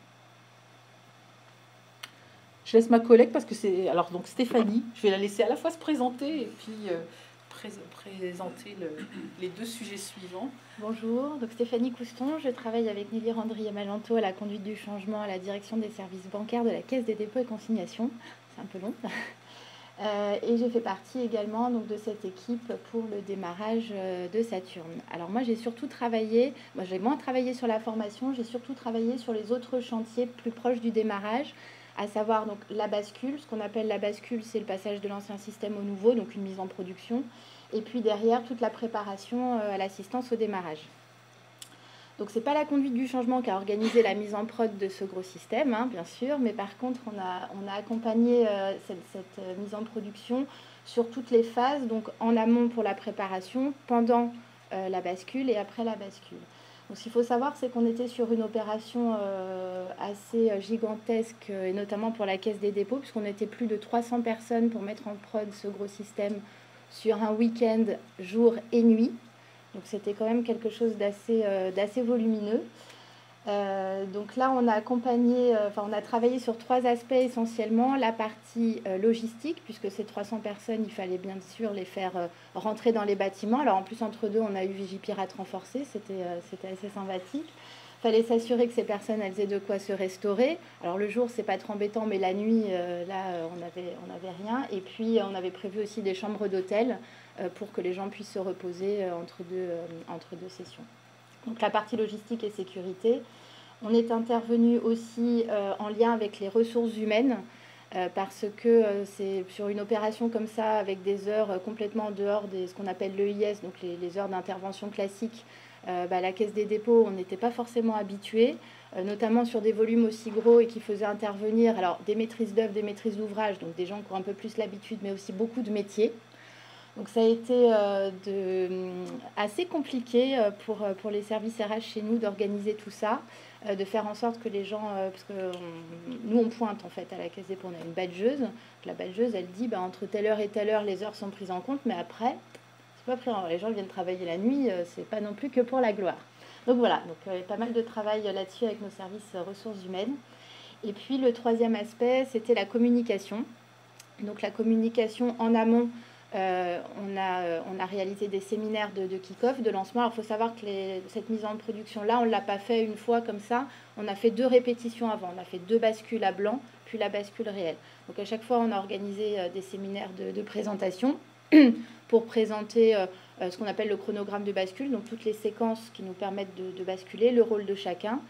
Je laisse ma collègue parce que c'est. Alors, donc Stéphanie, je vais la laisser à la fois se présenter et puis euh, présenter les deux sujets suivants. Bonjour, donc Stéphanie Couston, je travaille avec Nelly Randry et Malanto à la conduite du changement à la direction des services bancaires de la Caisse des dépôts et consignations. C'est un peu long. Euh, et j'ai fait partie également donc, de cette équipe pour le démarrage euh, de Saturne. Alors moi j'ai surtout travaillé, moi j'ai moins travaillé sur la formation, j'ai surtout travaillé sur les autres chantiers plus proches du démarrage, à savoir donc la bascule. Ce qu'on appelle la bascule, c'est le passage de l'ancien système au nouveau, donc une mise en production. Et puis derrière, toute la préparation euh, à l'assistance au démarrage. Donc c'est pas la conduite du changement qui a organisé la mise en prod de ce gros système, hein, bien sûr, mais par contre on a, on a accompagné euh, cette, euh, mise en production sur toutes les phases, donc en amont pour la préparation, pendant la bascule et après la bascule. Donc, ce qu'il faut savoir, c'est qu'on était sur une opération euh, assez euh, gigantesque, euh, et notamment pour la Caisse des dépôts, puisqu'on était plus de 300 personnes pour mettre en prod ce gros système sur un week-end, jour et nuit. Donc c'était quand même quelque chose d'assez volumineux. Euh, donc là, on a accompagné, euh, enfin, on a travaillé sur trois aspects essentiellement. La partie euh, logistique, puisque ces 300 personnes, il fallait bien sûr les faire rentrer dans les bâtiments. Alors en plus, entre deux, on a eu Vigipirate renforcé, c'était assez sympathique. Il fallait s'assurer que ces personnes, elles aient de quoi se restaurer. Alors le jour, c'est pas trop embêtant, mais la nuit, là, on n'avait on avait rien. Et puis, on avait prévu aussi des chambres d'hôtel pour que les gens puissent se reposer entre deux, entre deux sessions. Donc la partie logistique et sécurité. On est intervenu aussi euh, en lien avec les ressources humaines euh, parce que euh, c'est sur une opération comme ça, avec des heures complètement en dehors de ce qu'on appelle l'EIS, donc les, heures d'intervention classiques, bah, la caisse des dépôts, on n'était pas forcément habitué, notamment sur des volumes aussi gros et qui faisaient intervenir alors, des maîtrises d'œuvre, des maîtrises d'ouvrage, donc des gens qui ont un peu plus l'habitude, mais aussi beaucoup de métiers. Donc ça a été de, assez compliqué pour les services RH chez nous d'organiser tout ça. Euh, de faire en sorte que les gens, euh, parce que nous on pointe en fait à la caisse des on a une badgeuse, la badgeuse elle dit bah, entre telle heure et telle heure les heures sont prises en compte, mais après c'est pas pris Les gens viennent travailler la nuit, euh, c'est pas non plus que pour la gloire. Donc voilà, donc il pas mal de travail là-dessus avec nos services ressources humaines. Et puis le troisième aspect, c'était la communication. Donc la communication en amont euh, on, a, euh, on, a, réalisé des séminaires de, kick-off, de lancement. Il faut savoir que cette mise en production-là, on ne l'a pas fait une fois comme ça. On a fait deux répétitions avant. On a fait deux bascules à blanc, puis la bascule réelle. Donc, à chaque fois, on a organisé euh, des séminaires de, présentation pour présenter ce qu'on appelle le chronogramme de bascule, donc toutes les séquences qui nous permettent de, basculer, le rôle de chacun.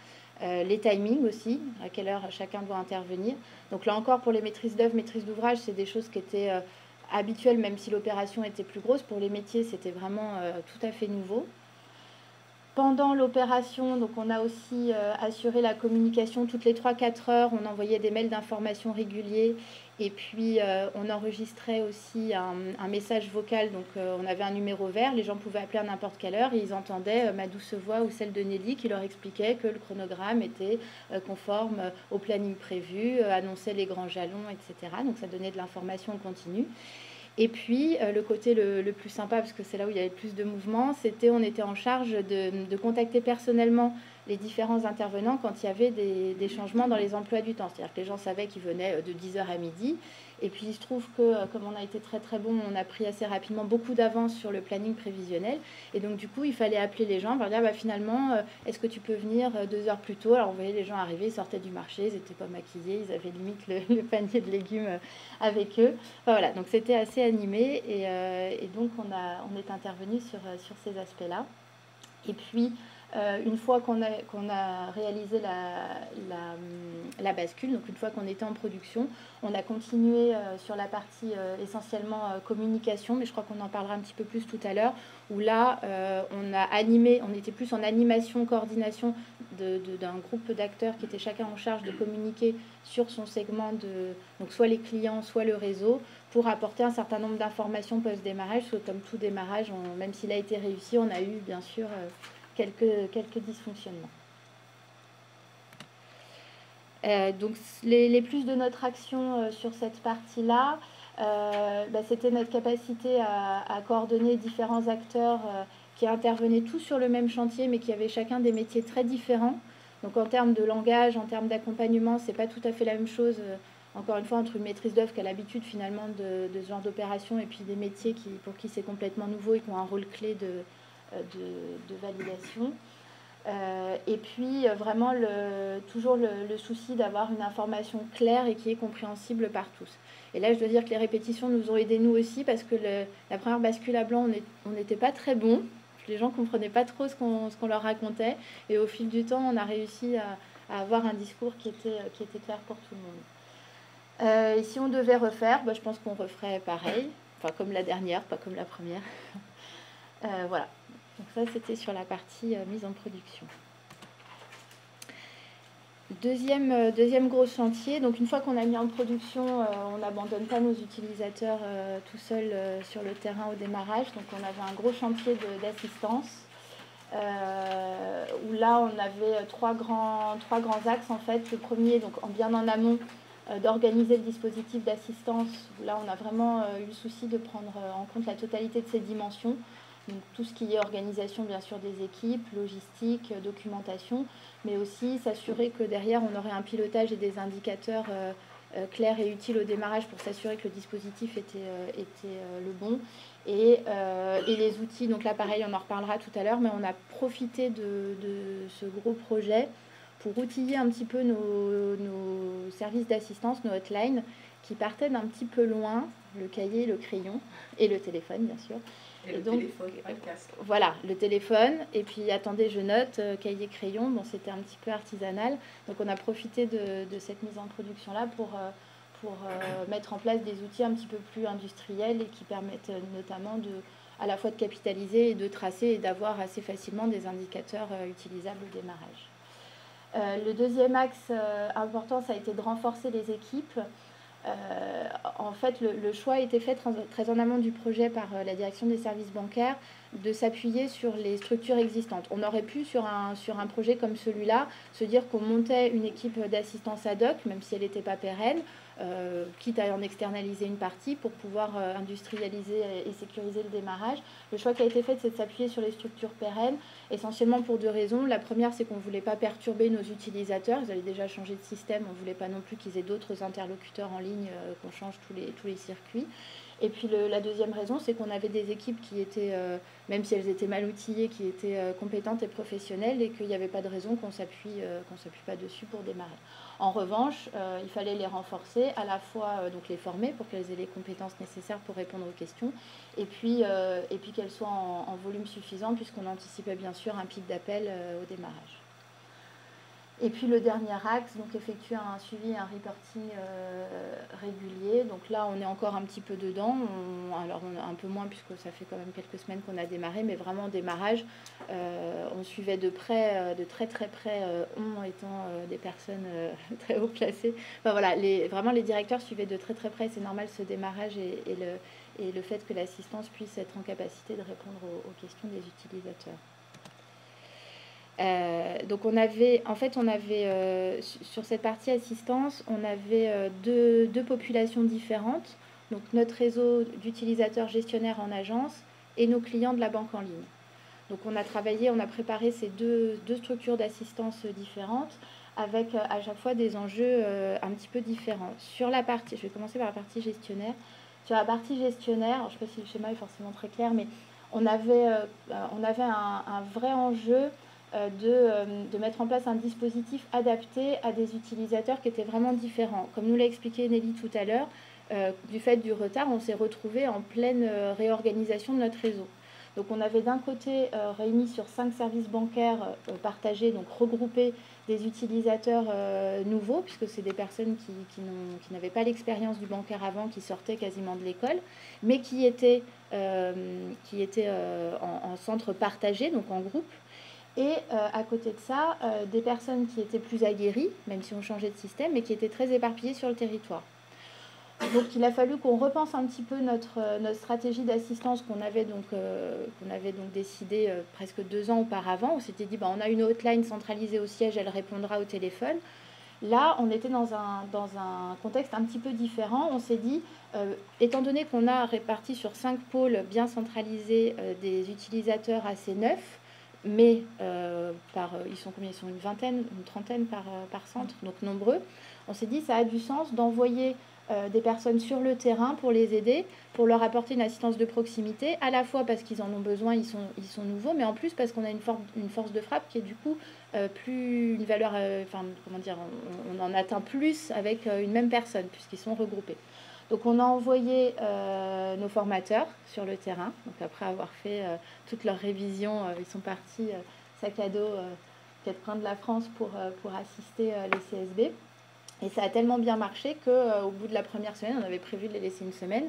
les timings aussi, à quelle heure chacun doit intervenir. Donc là encore, pour les maîtrises d'œuvre, maîtrises d'ouvrage, c'est des choses qui étaient habituel, même si l'opération était plus grosse. Pour les métiers, c'était vraiment euh, tout à fait nouveau. Pendant l'opération, donc on a aussi euh, assuré la communication toutes les 3-4 heures. On envoyait des mails d'information réguliers et puis euh, on enregistrait aussi un, message vocal. Donc on avait un numéro vert. Les gens pouvaient appeler à n'importe quelle heure et ils entendaient ma douce voix ou celle de Nelly qui leur expliquait que le chronogramme était conforme au planning prévu, annonçait les grands jalons, etc. Donc ça donnait de l'information continue. Et puis, euh, le côté le, plus sympa, parce que c'est là où il y avait le plus de mouvement, c'était on était en charge de, contacter personnellement les différents intervenants quand il y avait des, changements dans les emplois du temps. C'est-à-dire que les gens savaient qu'ils venaient euh, de 10h à midi. Et puis, il se trouve que, euh, comme on a été très très bon, on a pris assez rapidement beaucoup d'avance sur le planning prévisionnel. Et donc, du coup, il fallait appeler les gens, leur dire bah, finalement, est-ce que tu peux venir deux heures plus tôt? Alors, on voyait les gens arriver, ils sortaient du marché, ils n'étaient pas maquillés, ils avaient limite le panier de légumes avec eux. voilà, donc c'était assez animé euh, et, donc on, a, on est intervenu sur, euh, sur ces aspects-là. Et puis, euh, une fois qu'on a, qu'on a réalisé la, la, bascule, donc une fois qu'on était en production, on a continué sur la partie essentiellement communication, mais je crois qu'on en parlera un petit peu plus tout à l'heure, où là, on a animé, on était plus en animation, coordination d'un groupe d'acteurs qui étaient chacun en charge de communiquer sur son segment de donc soit les clients, soit le réseau, pour apporter un certain nombre d'informations post-démarrage, parce que comme tout démarrage, même s'il a été réussi, on a eu bien sûr euh, quelques, quelques dysfonctionnements. Euh, donc les, plus de notre action euh, sur cette partie-là, bah, c'était notre capacité à, coordonner différents acteurs qui intervenaient tous sur le même chantier, mais qui avaient chacun des métiers très différents. Donc en termes de langage, en termes d'accompagnement, c'est pas tout à fait la même chose. Euh, encore une fois, entre une maîtrise d'œuvre qui a l'habitude finalement de, ce genre d'opération et puis des métiers qui, pour qui c'est complètement nouveau et qui ont un rôle clé de, euh, de, validation. Euh, et puis vraiment le, toujours le, souci d'avoir une information claire et qui est compréhensible par tous. Et là, je dois dire que les répétitions nous ont aidés nous aussi parce que la première bascule à blanc, on n'était pas très bon les gens comprenaient pas trop ce qu'on leur racontait. Et au fil du temps, on a réussi à, avoir un discours qui était, qui était clair pour tout le monde. Euh, et si on devait refaire, bah, je pense qu'on referait pareil, enfin comme la dernière, pas comme la première. Euh, voilà. Donc ça, c'était sur la partie euh, mise en production. Deuxième, euh, deuxième gros chantier, donc une fois qu'on a mis en production, euh, on n'abandonne pas nos utilisateurs tout seuls sur le terrain au démarrage. Donc on avait un gros chantier d'assistance où là on avait trois grands, trois grands axes en fait. Le premier, donc en bien en amont, d'organiser le dispositif d'assistance. Là on a vraiment eu le souci de prendre en compte la totalité de ces dimensions. Donc tout ce qui est organisation bien sûr des équipes, logistique, documentation, mais aussi s'assurer que derrière on aurait un pilotage et des indicateurs clairs et utiles au démarrage pour s'assurer que le dispositif était, était le bon. Et, et, les outils, donc là pareil on en reparlera tout à l'heure, mais on a profité de, de ce gros projet pour outiller un petit peu nos, nos services d'assistance, nos hotlines, qui partaient d'un petit peu loin, le cahier, le crayon et le téléphone, bien sûr. Et, le donc, téléphone, pas le casque. Voilà, le téléphone. Et puis, attendez, je note, euh, cahier, crayon. Bon, c'était un petit peu artisanal. Donc, on a profité de, de cette mise en production-là pour, euh, pour euh, mettre en place des outils un petit peu plus industriels et qui permettent notamment de, à la fois de capitaliser et de tracer et d'avoir assez facilement des indicateurs utilisables au démarrage. Euh, le deuxième axe euh, important, ça a été de renforcer les équipes. Euh, en fait, le, choix a été fait très, en amont du projet par la direction des services bancaires de s'appuyer sur les structures existantes. On aurait pu, sur un, sur un projet comme celui-là, se dire qu'on montait une équipe d'assistance ad hoc, même si elle n'était pas pérenne, euh, quitte à en externaliser une partie pour pouvoir euh, industrialiser et sécuriser le démarrage. Le choix qui a été fait, c'est de s'appuyer sur les structures pérennes, essentiellement pour deux raisons. La première, c'est qu'on ne voulait pas perturber nos utilisateurs. Ils avaient déjà changé de système. On ne voulait pas non plus qu'ils aient d'autres interlocuteurs en ligne, euh, qu'on change tous les, circuits. Et puis la deuxième raison, c'est qu'on avait des équipes qui étaient, même si elles étaient mal outillées, qui étaient compétentes et professionnelles et qu'il n'y avait pas de raison qu'on s'appuie s'appuie pas dessus pour démarrer. En revanche, euh, il fallait les renforcer, à la fois euh, donc les former pour qu'elles aient les compétences nécessaires pour répondre aux questions, et puis, euh, et puis qu'elles soient en, volume suffisant, puisqu'on anticipait bien sûr un pic d'appel au démarrage. Et puis le dernier axe, donc effectuer un suivi, un reporting euh, régulier. Donc là, on est encore un petit peu dedans. alors un peu moins puisque ça fait quand même quelques semaines qu'on a démarré, mais vraiment démarrage, euh, on suivait de près, euh, de très très près, on étant des personnes très haut placées. Enfin voilà, vraiment les directeurs suivaient de très très près. C'est normal ce démarrage et, le, fait que l'assistance puisse être en capacité de répondre aux questions des utilisateurs. Euh, donc on avait, en fait, on avait euh, sur cette partie assistance, on avait euh, deux, deux, populations différentes. Donc notre réseau d'utilisateurs gestionnaires en agence et nos clients de la banque en ligne. Donc on a travaillé, on a préparé ces deux, deux structures d'assistance différentes avec à chaque fois des enjeux un petit peu différents. Sur la partie, je vais commencer par la partie gestionnaire. Sur la partie gestionnaire, je ne sais pas si le schéma est forcément très clair, mais on avait, on avait un, vrai enjeu de, euh, de, mettre en place un dispositif adapté à des utilisateurs qui étaient vraiment différents. Comme nous l'a expliqué Nelly tout à l'heure, euh, du fait du retard, on s'est retrouvé en pleine réorganisation de notre réseau. Donc on avait d'un côté réuni sur cinq services bancaires partagés, donc regroupés des utilisateurs nouveaux, puisque c'est des personnes qui, n'avaient pas l'expérience du bancaire avant, qui sortaient quasiment de l'école, mais qui étaient, en centre partagé, donc en groupe, et euh, à côté de ça, euh, des personnes qui étaient plus aguerries, même si on changeait de système, mais qui étaient très éparpillées sur le territoire. Donc il a fallu qu'on repense un petit peu notre, euh, notre stratégie d'assistance qu'on avait donc, avait donc décidé presque deux ans auparavant. On s'était dit, bah, on a une hotline centralisée au siège, elle répondra au téléphone. Là, on était dans un, dans un contexte un petit peu différent. On s'est dit, étant donné qu'on a réparti sur cinq pôles bien centralisés des utilisateurs assez neufs, mais euh, par, euh, ils sont combien? Ils sont une vingtaine, une trentaine par, euh, par centre, donc nombreux. On s'est dit ça a du sens d'envoyer des personnes sur le terrain pour les aider, pour leur apporter une assistance de proximité, à la fois parce qu'ils en ont besoin, ils sont, ils sont nouveaux, mais en plus parce qu'on a une, une force de frappe qui est du coup plus une valeur, enfin comment dire, on, en atteint plus avec une même personne puisqu'ils sont regroupés. Donc on a envoyé euh, nos formateurs sur le terrain. Donc après avoir fait euh, toute leur révision, euh, ils sont partis sac à dos quatre coins de la France pour, pour assister les CSB. Et ça a tellement bien marché qu'au bout de la première semaine, on avait prévu de les laisser une semaine.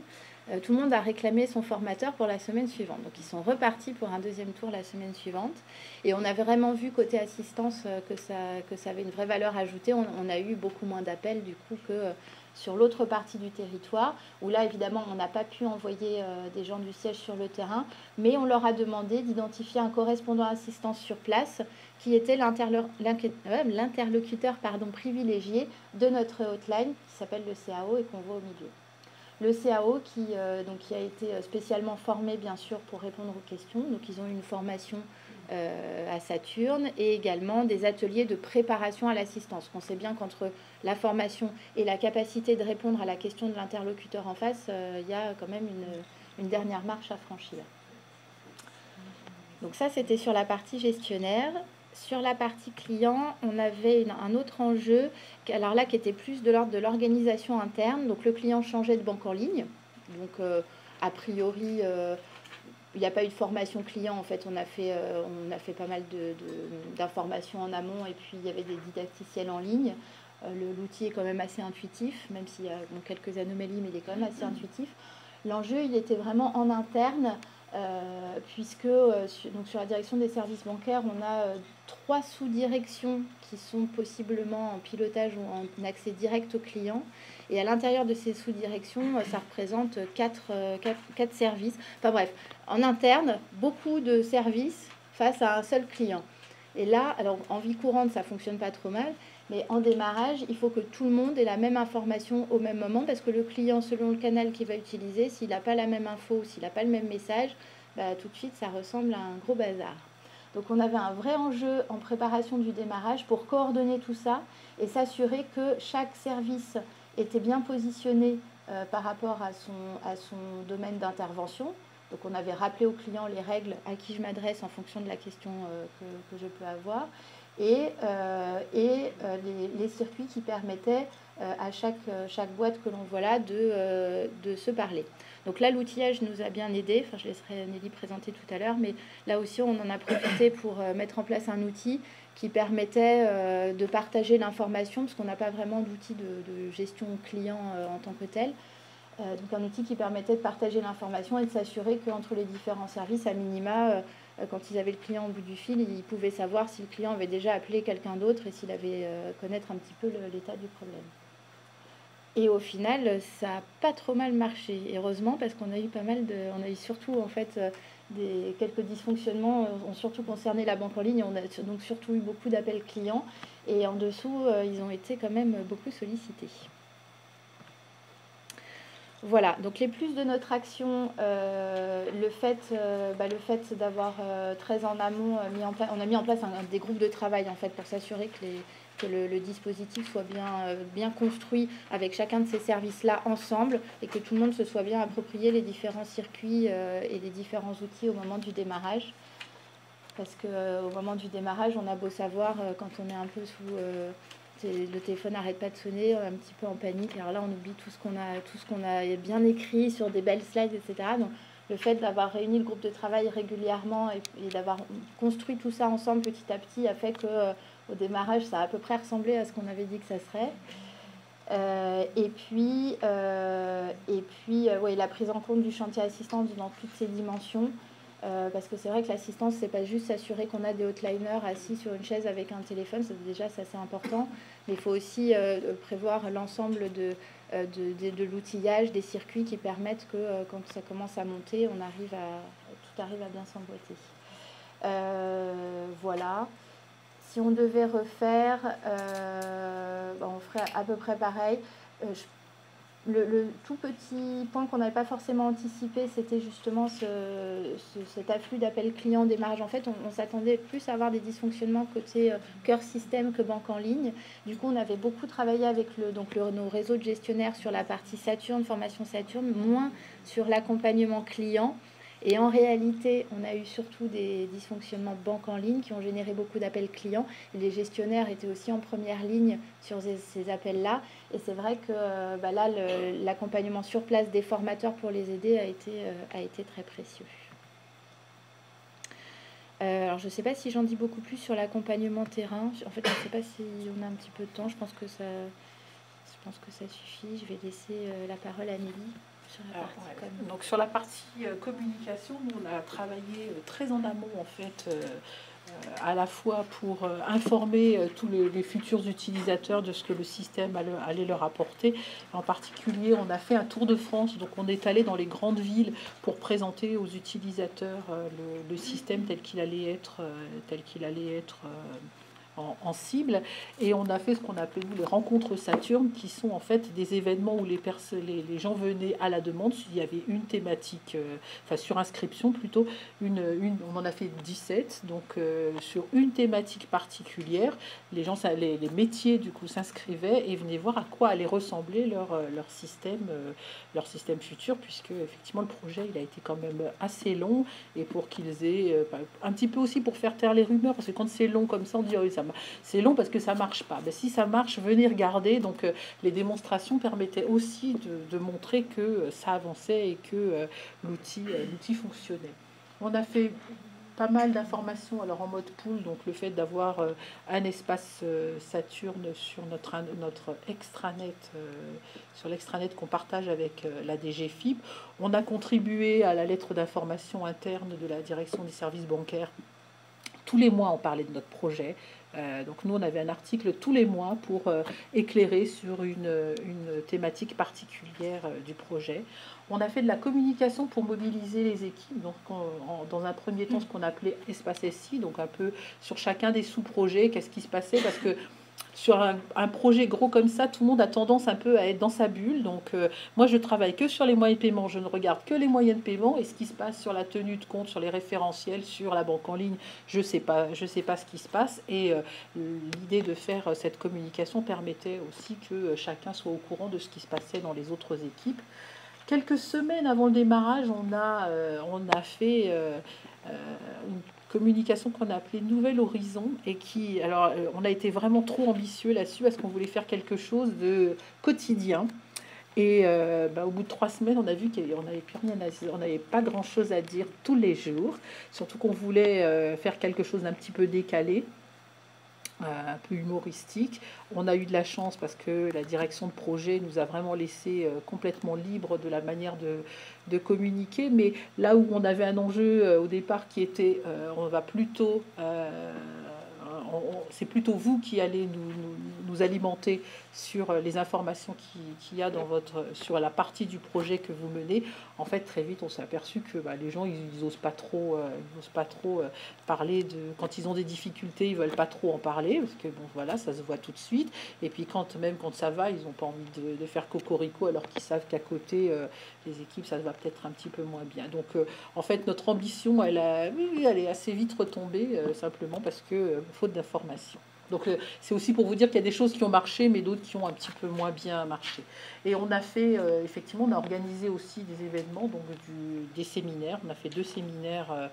tout le monde a réclamé son formateur pour la semaine suivante. Donc ils sont repartis pour un deuxième tour la semaine suivante. Et on a vraiment vu côté assistance que ça, que ça avait une vraie valeur ajoutée. On a eu beaucoup moins d'appels du coup que sur l'autre partie du territoire, où là, évidemment, on n'a pas pu envoyer euh, des gens du siège sur le terrain, mais on leur a demandé d'identifier un correspondant assistance sur place qui était euh, l'interlocuteur pardon, privilégié de notre hotline, qui s'appelle le CAO et qu'on voit au milieu. le CAO qui, donc, qui a été spécialement formé bien sûr pour répondre aux questions. Donc ils ont une formation à Saturne et également des ateliers de préparation à l'assistance. On sait bien qu'entre la formation et la capacité de répondre à la question de l'interlocuteur en face, il y a quand même une, dernière marche à franchir. Donc ça, c'était sur la partie gestionnaire. Sur la partie client, on avait un autre enjeu, alors là qui était plus de l'ordre de l'organisation interne. Donc le client changeait de banque en ligne. Donc euh, a priori, euh, il n'y a pas eu de formation client. En fait, on a fait, euh, on a fait pas mal d'informations en amont et puis il y avait des didacticiels en ligne. L'outil est quand même assez intuitif, même s'il y a quelques anomalies, mais il est quand même assez intuitif. L'enjeu, il était vraiment en interne. Euh, puisque euh, sur, donc sur la direction des services bancaires, on a euh, trois sous-directions qui sont possiblement en pilotage ou en accès direct aux clients. Et à l'intérieur de ces sous-directions, ça représente quatre, quatre, services. Enfin bref, en interne, beaucoup de services face à un seul client. Et là, alors en vie courante, ça fonctionne pas trop mal, mais en démarrage, il faut que tout le monde ait la même information au même moment parce que le client, selon le canal qu'il va utiliser, s'il n'a pas la même info, s'il n'a pas le même message, bah, tout de suite, ça ressemble à un gros bazar. Donc on avait un vrai enjeu en préparation du démarrage pour coordonner tout ça et s'assurer que chaque service était bien positionné euh, par rapport à son, à son domaine d'intervention. Donc on avait rappelé au client les règles à qui je m'adresse en fonction de la question euh, que, je peux avoir et, euh, euh, les, circuits qui permettaient à chaque, boîte que l'on voit là de, de se parler. Donc là, l'outillage nous a bien aidé. Enfin, je laisserai Nelly présenter tout à l'heure, mais là aussi, on en a profité pour mettre en place un outil qui permettait de partager l'information, parce qu'on n'a pas vraiment d'outil de, gestion client en tant que tel. Donc un outil qui permettait de partager l'information et de s'assurer qu'entre les différents services, à minima, euh, quand ils avaient le client au bout du fil, ils pouvaient savoir si le client avait déjà appelé quelqu'un d'autre et s'il avait euh, connaître un petit peu l'état du problème. Et au final, ça n'a pas trop mal marché, heureusement, parce qu'on a eu pas mal de. On a eu surtout, en fait, euh, des, quelques dysfonctionnements ont surtout concerné la banque en ligne. On a donc surtout eu beaucoup d'appels clients. Et en dessous, ils ont été quand même beaucoup sollicités. Voilà, donc les plus de notre action, euh, le fait, euh, bah, fait d'avoir euh, très en amont mis en place, on a mis en place des groupes de travail en fait pour s'assurer que, le, dispositif soit bien, bien construit avec chacun de ces services-là ensemble et que tout le monde se soit bien approprié les différents circuits et les différents outils au moment du démarrage. Parce qu'au moment du démarrage, on a beau savoir quand on est un peu sous le téléphone n'arrête pas de sonner, un petit peu en panique. Alors là, on oublie tout ce qu'on a, tout ce qu'on a bien écrit sur des belles slides, etc. Donc, le fait d'avoir réuni le groupe de travail régulièrement et, d'avoir construit tout ça ensemble petit à petit a fait que euh, au démarrage, ça a à peu près ressemblé à ce qu'on avait dit que ça serait. Euh, et puis, euh, et puis la prise en compte du chantier assistance dans toutes ses dimensions. Euh, parce que c'est vrai que l'assistance, c'est pas juste s'assurer qu'on a des hotliners assis sur une chaise avec un téléphone, c'est déjà ça c'est important, mais il faut aussi euh, prévoir l'ensemble de, euh, de, de, l'outillage, des circuits qui permettent que quand ça commence à monter, on arrive à, tout arrive à bien s'emboîter. voilà. Si on devait refaire, on ferait à peu près pareil. Le, tout petit point qu'on n'avait pas forcément anticipé, c'était justement cet afflux d'appels clients démarrage. En fait, on, s'attendait plus à avoir des dysfonctionnements côté euh, cœur système que banque en ligne. Du coup, on avait beaucoup travaillé avec le, donc nos réseaux de gestionnaires sur la partie Saturne, formation Saturne, moins sur l'accompagnement client. Et en réalité, on a eu surtout des dysfonctionnements de banque en ligne qui ont généré beaucoup d'appels clients. les gestionnaires étaient aussi en première ligne sur ces, appels-là. Et c'est vrai que euh, bah là, l'accompagnement sur place des formateurs pour les aider a été, euh, a été très précieux. Euh, alors je ne sais pas si j'en dis beaucoup plus sur l'accompagnement terrain. En fait, je ne sais pas si on a un petit peu de temps. Je pense que ça, je pense que ça suffit. Je vais laisser la parole à Nelly. Donc sur la partie euh, communication, nous on a travaillé euh, très en amont en fait, euh, à la fois pour informer tous les, futurs utilisateurs de ce que le système allait, leur apporter. En particulier, on a fait un tour de France, donc on est allé dans les grandes villes pour présenter aux utilisateurs le, système tel qu'il allait être, tel qu'il allait être en, cible. Et on a fait ce qu'on appelait nous les rencontres Saturne, qui sont en fait des événements où les, les, les, gens venaient à la demande. Il y avait une thématique, euh, enfin sur inscription plutôt, une, une, on en a fait 17. Donc euh, sur une thématique particulière, les gens, les, les métiers du coup s'inscrivaient et venaient voir à quoi allait ressembler leur, euh, leur système, leur système futur, puisque effectivement le projet il a été quand même assez long et pour qu'ils aient un petit peu aussi pour faire taire les rumeurs, parce que quand c'est long comme ça, on dit oh, ça c'est long parce que ça marche pas. Mais si ça marche, venez regarder. Donc euh, les démonstrations permettaient aussi de, montrer que euh, ça avançait et que euh, l'outil l'outil fonctionnait. On a fait pas mal d'informations alors en mode pool, donc le fait d'avoir un espace Saturne sur notre, notre extranet, sur l'extranet qu'on partage avec la DGFIP. On a contribué à la lettre d'information interne de la direction des services bancaires. Tous les mois, on parlait de notre projet, euh, donc nous, on avait un article tous les mois pour euh, éclairer sur une, thématique particulière euh, du projet. On a fait de la communication pour mobiliser les équipes, donc dans un premier temps ce qu'on appelait espace SI, donc un peu sur chacun des sous-projets, qu'est-ce qui se passait, parce que sur un, projet gros comme ça, tout le monde a tendance un peu à être dans sa bulle. Donc, euh, moi, je travaille que sur les moyens de paiement. Je ne regarde que les moyens de paiement et ce qui se passe sur la tenue de compte, sur les référentiels, sur la banque en ligne. Je sais pas, je sais pas ce qui se passe. Et euh, l'idée de faire euh, cette communication permettait aussi que chacun soit au courant de ce qui se passait dans les autres équipes. Quelques semaines avant le démarrage, on a, on a fait une communication qu'on a appelée Nouvel Horizon et qui, alors, euh, on a été vraiment trop ambitieux là-dessus parce qu'on voulait faire quelque chose de quotidien. Et euh, bah, au bout de trois semaines, on a vu qu'on n'avait plus rien à dire, on n'avait pas grand-chose à dire tous les jours. Surtout qu'on voulait euh, faire quelque chose d'un petit peu décalé un peu humoristique. On a eu de la chance parce que la direction de projet nous a vraiment laissé euh, complètement libre de la manière de, de communiquer. Mais là où on avait un enjeu euh, au départ qui était euh, on va plutôt c'est plutôt vous qui allez nous, nous, alimenter sur les informations qu'il y a dans votre, sur la partie du projet que vous menez. En fait, très vite, on s'est aperçu que bah, les gens, ils n'osent pas trop, euh, ils pas trop euh, parler de. Quand ils ont des difficultés, ils veulent pas trop en parler parce que bon, voilà, ça se voit tout de suite. Et puis quand même quand ça va, ils n'ont pas envie de, faire cocorico alors qu'ils savent qu'à côté, euh, les équipes, ça va peut-être un petit peu moins bien. Donc, en fait, notre ambition, elle, a, elle est assez vite retombée simplement parce que faute d'information. Donc euh, c'est aussi pour vous dire qu'il y a des choses qui ont marché, mais d'autres qui ont un petit peu moins bien marché. Et on a fait, euh, effectivement, on a organisé aussi des événements, donc des séminaires. On a fait deux séminaires euh,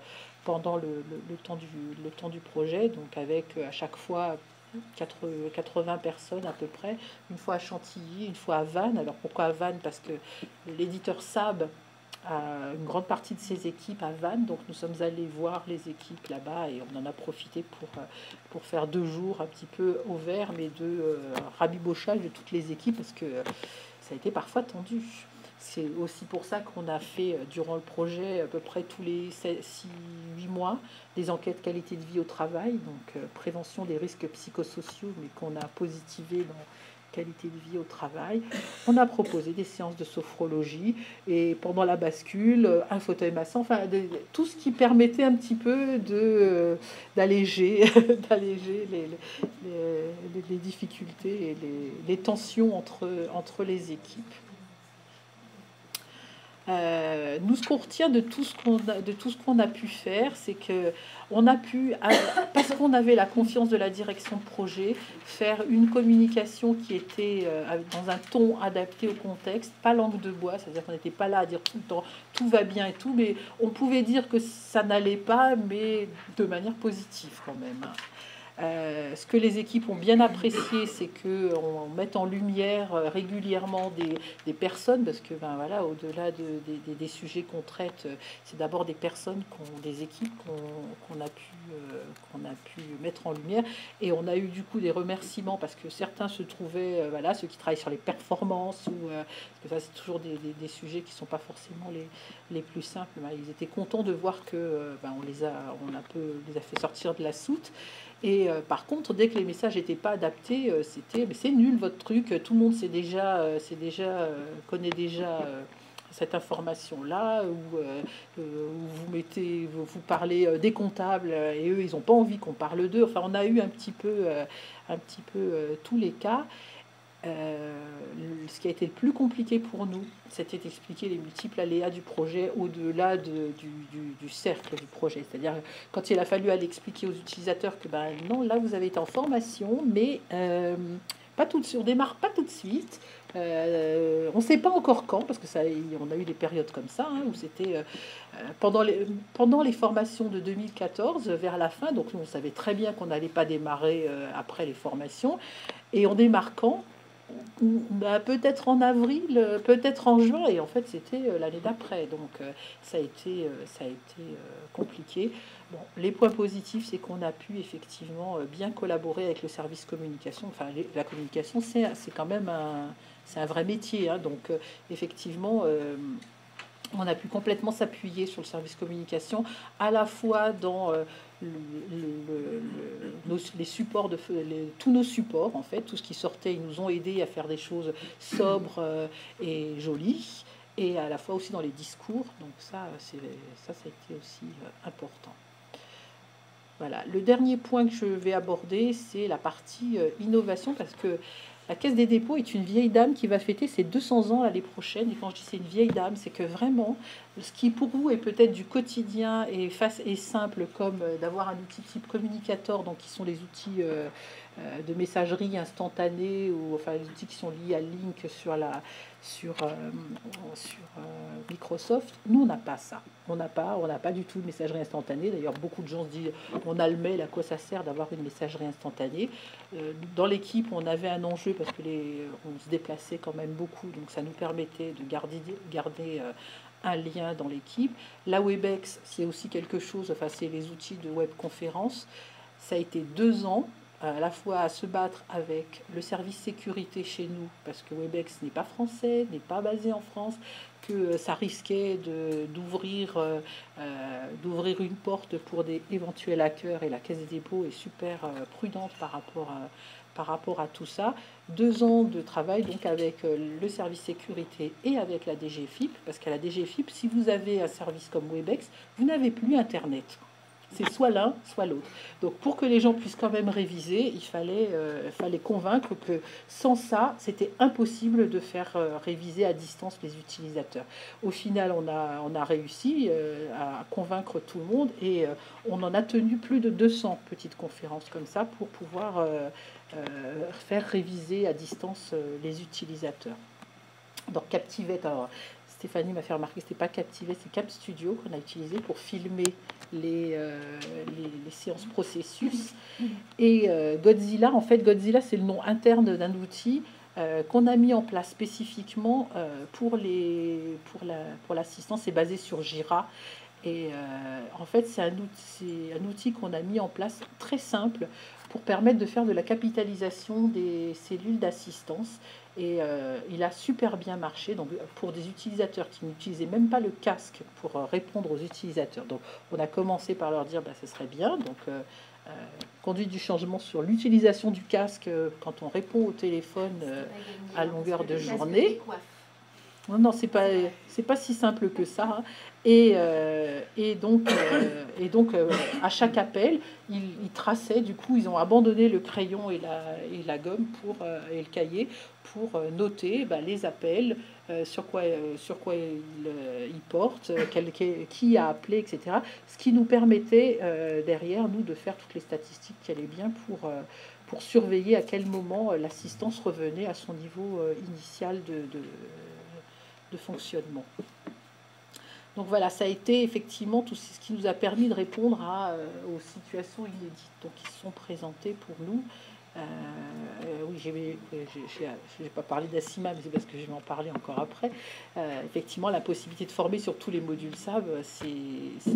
pendant le, temps du, le temps du projet, donc avec à chaque fois 80 personnes à peu près, une fois à Chantilly, une fois à Vannes. Alors pourquoi à Vannes? Parce que l'éditeur SAB une grande partie de ses équipes à Vannes. Donc nous sommes allés voir les équipes là-bas et on en a profité pour, euh, pour faire deux jours un petit peu au vert, mais de euh, rabibochage de toutes les équipes parce que ça a été parfois tendu. C'est aussi pour ça qu'on a fait euh, durant le projet à peu près tous les 6-8 mois des enquêtes qualité de vie au travail, donc prévention des risques psychosociaux, mais qu'on a positivé dans qualité de vie au travail. On a proposé des séances de sophrologie et pendant la bascule, un fauteuil massant, enfin tout ce qui permettait un petit peu d'alléger d'alléger les, les, les, difficultés et les, tensions entre, entre les équipes. Euh, nous, ce qu'on retient de tout ce qu'on a, de a pu faire, c'est que on a pu, parce qu'on avait la confiance de la direction de projet, faire une communication qui était euh, dans un ton adapté au contexte, pas langue de bois, c'est-à-dire qu'on n'était pas là à dire tout le temps tout va bien et tout, mais on pouvait dire que ça n'allait pas, mais de manière positive quand même. Euh, ce que les équipes ont bien apprécié, c'est qu'on mette en lumière euh, régulièrement des, personnes, parce que ben, voilà, au-delà de, des, sujets qu'on traite, euh, c'est d'abord des personnes, des équipes qu'on a, pu, mettre en lumière. Et on a eu du coup des remerciements, parce que certains se trouvaient, voilà, ceux qui travaillent sur les performances, parce que ça c'est toujours des, sujets qui ne sont pas forcément les, les plus simples. Ben, ils étaient contents de voir que ben, les les a fait sortir de la soute. Et euh, par contre, dès que les messages n'étaient pas adaptés, euh, c'était mais c'est nul votre truc, tout le monde sait déjà, euh, c'est déjà connaît déjà cette information-là, où, vous mettez, vous, parlez des comptables et eux, ils n'ont pas envie qu'on parle d'eux. Enfin, on a eu un petit peu, un petit peu tous les cas. Euh, ce qui a été le plus compliqué pour nous, c'était d'expliquer les multiples aléas du projet au-delà du, cercle du projet. C'est-à-dire quand il a fallu aller expliquer aux utilisateurs que ben non, là vous avez été en formation, mais euh, pas tout démarre pas tout de suite. Euh, on ne sait pas encore quand, parce que ça, on a eu des périodes comme ça, hein, où c'était pendant, les, pendant les formations de 2014, vers la fin, donc on savait très bien qu'on n'allait pas démarrer après les formations, et en démarquant, bah, peut-être en avril, peut-être en juin, et en fait c'était euh, l'année d'après, donc euh, ça a été, euh, ça a été compliqué. Bon, les points positifs, c'est qu'on a pu effectivement bien collaborer avec le service communication. Enfin, la communication, c'est quand même un, un vrai métier, hein. donc effectivement on a pu complètement s'appuyer sur le service communication, à la fois dans euh, les supports, de, tous nos supports, en fait, tout ce qui sortait, ils nous ont aidés à faire des choses sobres euh, et jolies, et à la fois aussi dans les discours. Donc ça, ça, ça a été aussi euh, important. Voilà. Le dernier point que je vais aborder, c'est la partie innovation, parce que la Caisse des dépôts est une vieille dame qui va fêter ses 200 ans l'année prochaine. Et quand je dis c'est une vieille dame, c'est que vraiment, ce qui pour vous est peut-être du quotidien et, face, et simple, comme euh, d'avoir un outil type communicateur, donc qui sont les outils euh, euh, de messagerie instantanée, ou enfin les outils qui sont liés à Link sur, la, sur, sur Microsoft, nous on n'a pas ça. On n'a pas, on n'a pas du tout de messagerie instantanée. D'ailleurs, beaucoup de gens se disent on a le mail, à quoi ça sert d'avoir une messagerie instantanée? Dans l'équipe, on avait un enjeu parce que les, on se déplaçait quand même beaucoup, donc ça nous permettait de garder, garder un lien dans l'équipe. La WebEx, c'est aussi quelque chose, enfin c'est les outils de webconférence. Ça a été deux ans à la fois à se battre avec le service sécurité chez nous, parce que Webex n'est pas français, n'est pas basé en France, que euh, ça risquait d'ouvrir euh, euh, d'ouvrir une porte pour des éventuels hackers, et la Caisse des dépôts est super prudente par rapport à, par rapport à tout ça. Deux ans de travail donc avec euh, le service sécurité et avec la DGFIP, parce qu'à la DGFIP, si vous avez un service comme Webex, vous n'avez plus Internet. C'est soit l'un, soit l'autre. Donc pour que les gens puissent quand même réviser, il fallait, euh, fallait convaincre que sans ça, c'était impossible de faire euh, réviser à distance les utilisateurs. Au final, on a, on a réussi à convaincre tout le monde et on en a tenu plus de 200 petites conférences comme ça pour pouvoir faire réviser à distance euh, les utilisateurs. Donc Captivate, alors Stéphanie m'a fait remarquer que ce n'était pas Captivate, c'est Cap Studio qu'on a utilisé pour filmer les, euh, les, séances processus. Et Godzilla, en fait, Godzilla, c'est le nom interne d'un outil qu'on a mis en place spécifiquement pour, les, pour, la, pour l'assistance. C'est basé sur Jira. Et en fait, c'est un outil, un outil qu'on a mis en place très simple permettre de faire de la capitalisation des cellules d'assistance. Et euh, il a super bien marché donc, pour des utilisateurs qui n'utilisaient même pas le casque pour euh, répondre aux utilisateurs. Donc on a commencé par leur dire bah, ce serait bien. Donc euh, conduite du changement sur l'utilisation du casque quand on répond au téléphone à longueur de journée. Non, non, c'est pas, c'est pas si simple que ça. Hein. Et, euh, et, donc, euh, et donc euh, à chaque appel, ils, traçaient, du coup, ils ont abandonné le crayon et la, et la gomme pour, et le cahier pour noter bah, les appels, sur quoi, sur quoi ils, ils portent, quel, qui a appelé, etc. Ce qui nous permettait derrière, nous, de faire toutes les statistiques qui allaient bien pour, pour surveiller à quel moment l'assistance revenait à son niveau initial de, de fonctionnement. Donc voilà, ça a été effectivement tout ce qui nous a permis de répondre euh, aux situations inédites donc, qui sont présentées pour nous. Euh, euh, oui, je n'ai pas parlé d'ACIMA, mais c'est parce que je vais en parler encore après. effectivement, la possibilité de former sur tous les modules SAB, c'est,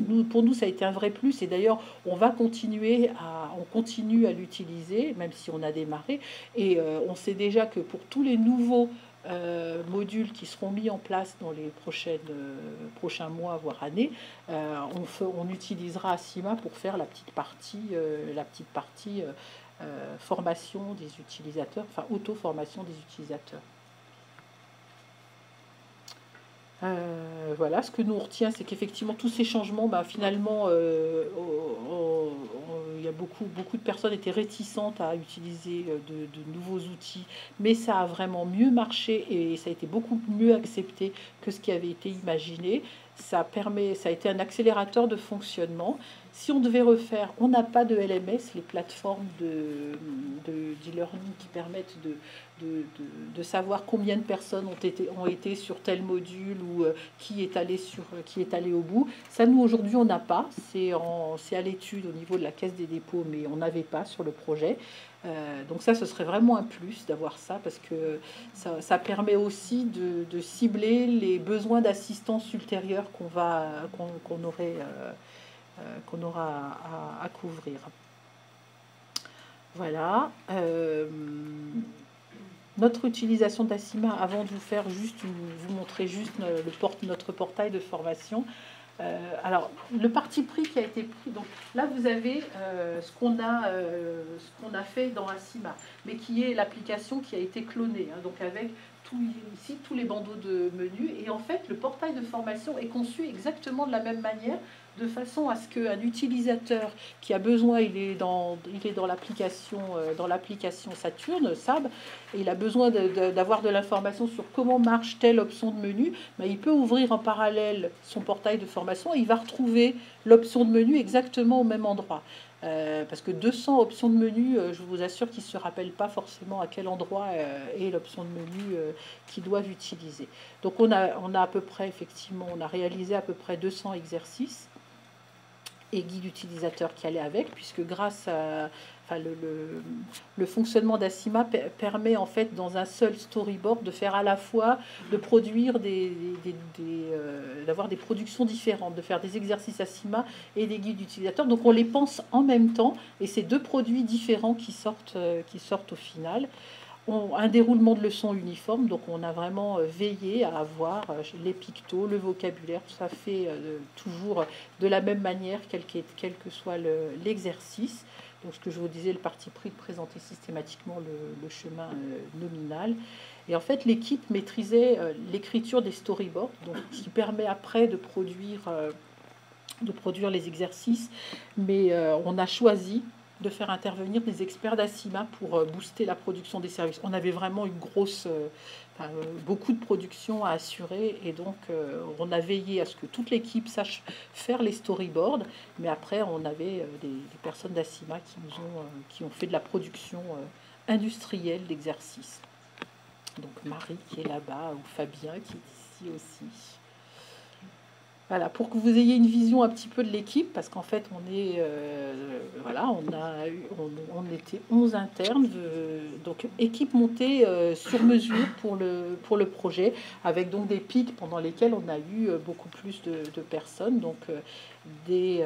nous, pour nous, ça a été un vrai plus. Et d'ailleurs, on va continuer à, on continue à l'utiliser, même si on a démarré. Et on sait déjà que pour tous les nouveaux euh, modules qui seront mis en place dans les prochaines, euh, prochains mois, voire années, euh, on, on, utilisera Asima pour faire la petite partie, la petite partie formation des utilisateurs, enfin auto-formation des utilisateurs. Euh, voilà, ce que nous on c'est qu'effectivement tous ces changements, bah, finalement, euh, il y a beaucoup, beaucoup de personnes étaient réticentes à utiliser euh, de, nouveaux outils, mais ça a vraiment mieux marché et ça a été beaucoup mieux accepté que ce qui avait été imaginé. Ça, permet, ça a été un accélérateur de fonctionnement. Si on devait refaire, on n'a pas de LMS, les plateformes de, d'e-learning qui permettent de, de, savoir combien de personnes ont été, ont été sur tel module ou euh, qui, est allé sur, euh, qui est allé au bout. Ça, nous, aujourd'hui, on n'a pas. C'est, à l'étude au niveau de la caisse des dépôts, mais on n'avait pas sur le projet. Euh, donc ça, ce serait vraiment un plus d'avoir ça parce que ça, permet aussi de, cibler les besoins d'assistance ultérieure qu'on va qu'on, aurait qu'on aura à, couvrir. Voilà. Notre utilisation d'Asima, avant de vous faire juste, vous montrer juste le notre portail de formation. Euh, alors, le parti pris qui a été pris, donc là vous avez euh, ce qu'on a, euh, fait dans Asima, mais qui est l'application qui a été clonée, hein, donc avec ici tous les bandeaux de menu. Et en fait, le portail de formation est conçu exactement de la même manière de façon à ce qu'un utilisateur qui a besoin, il est dans, dans l'application, euh, dans l'application Saturn, SAB, et il a besoin d'avoir de, l'information sur comment marche telle option de menu, mais il peut ouvrir en parallèle son portail de formation et il va retrouver l'option de menu exactement au même endroit. Euh, parce que 200 options de menu, euh, je vous assure qu'ils ne se rappellent pas forcément à quel endroit est l'option de menu qu'ils doivent utiliser. Donc on a, on a à peu près, effectivement, on a réalisé à peu près 200 exercices et guide utilisateur qui allait avec, puisque grâce à le, fonctionnement d'Asima permet en fait dans un seul storyboard de faire à la fois de produire des, euh, d'avoir des productions différentes, de faire des exercices Asima et des guides utilisateurs. Donc on les pense en même temps et c'est deux produits différents qui sortent, euh, qui sortent au final un déroulement de leçons uniforme, donc on a vraiment euh, veillé à avoir euh, les pictos, le vocabulaire, tout ça fait euh, toujours de la même manière, quel, que soit l'exercice. Donc ce que je vous disais, le parti pris de présenter systématiquement le, chemin nominal. Et en fait, l'équipe maîtrisait l'écriture des storyboards, donc, ce qui permet après de produire, de produire les exercices. Mais on a choisi de faire intervenir des experts d'ACIMA pour euh, booster la production des services. On avait vraiment une grosse, euh, euh, beaucoup de production à assurer et donc on a veillé à ce que toute l'équipe sache faire les storyboards, mais après on avait des, personnes d'ACIMA qui, nous ont, qui ont fait de la production industrielle d'exercices. Donc Marie qui est là-bas ou Fabien qui est ici aussi. Voilà, pour que vous ayez une vision un petit peu de l'équipe, parce qu'en fait, on est, euh, voilà, on a, on, était 11 internes, donc équipe montée euh, sur mesure pour le pour le projet, avec donc des pics pendant lesquels on a eu euh, beaucoup plus de, personnes, donc des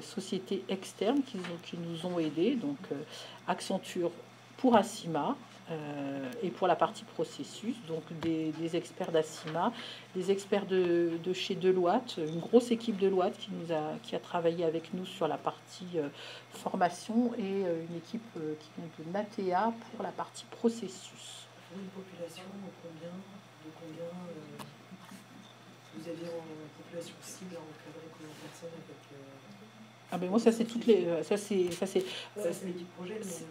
sociétés externes qui, qui, nous ont aidés, donc Accenture pour Asima, euh, et pour la partie processus, donc des, experts d'ACIMA, des experts de, chez Deloitte, une grosse équipe Deloitte qui, nous a, qui a travaillé avec nous sur la partie euh, formation et euh, une équipe qui vient de Natea pour la partie processus. Une population, combien, de combien vous avez en population cible encadré combien de personnes avec ah ben moi ça c'est toutes les ça c'est ça c'est l'équipe projet mais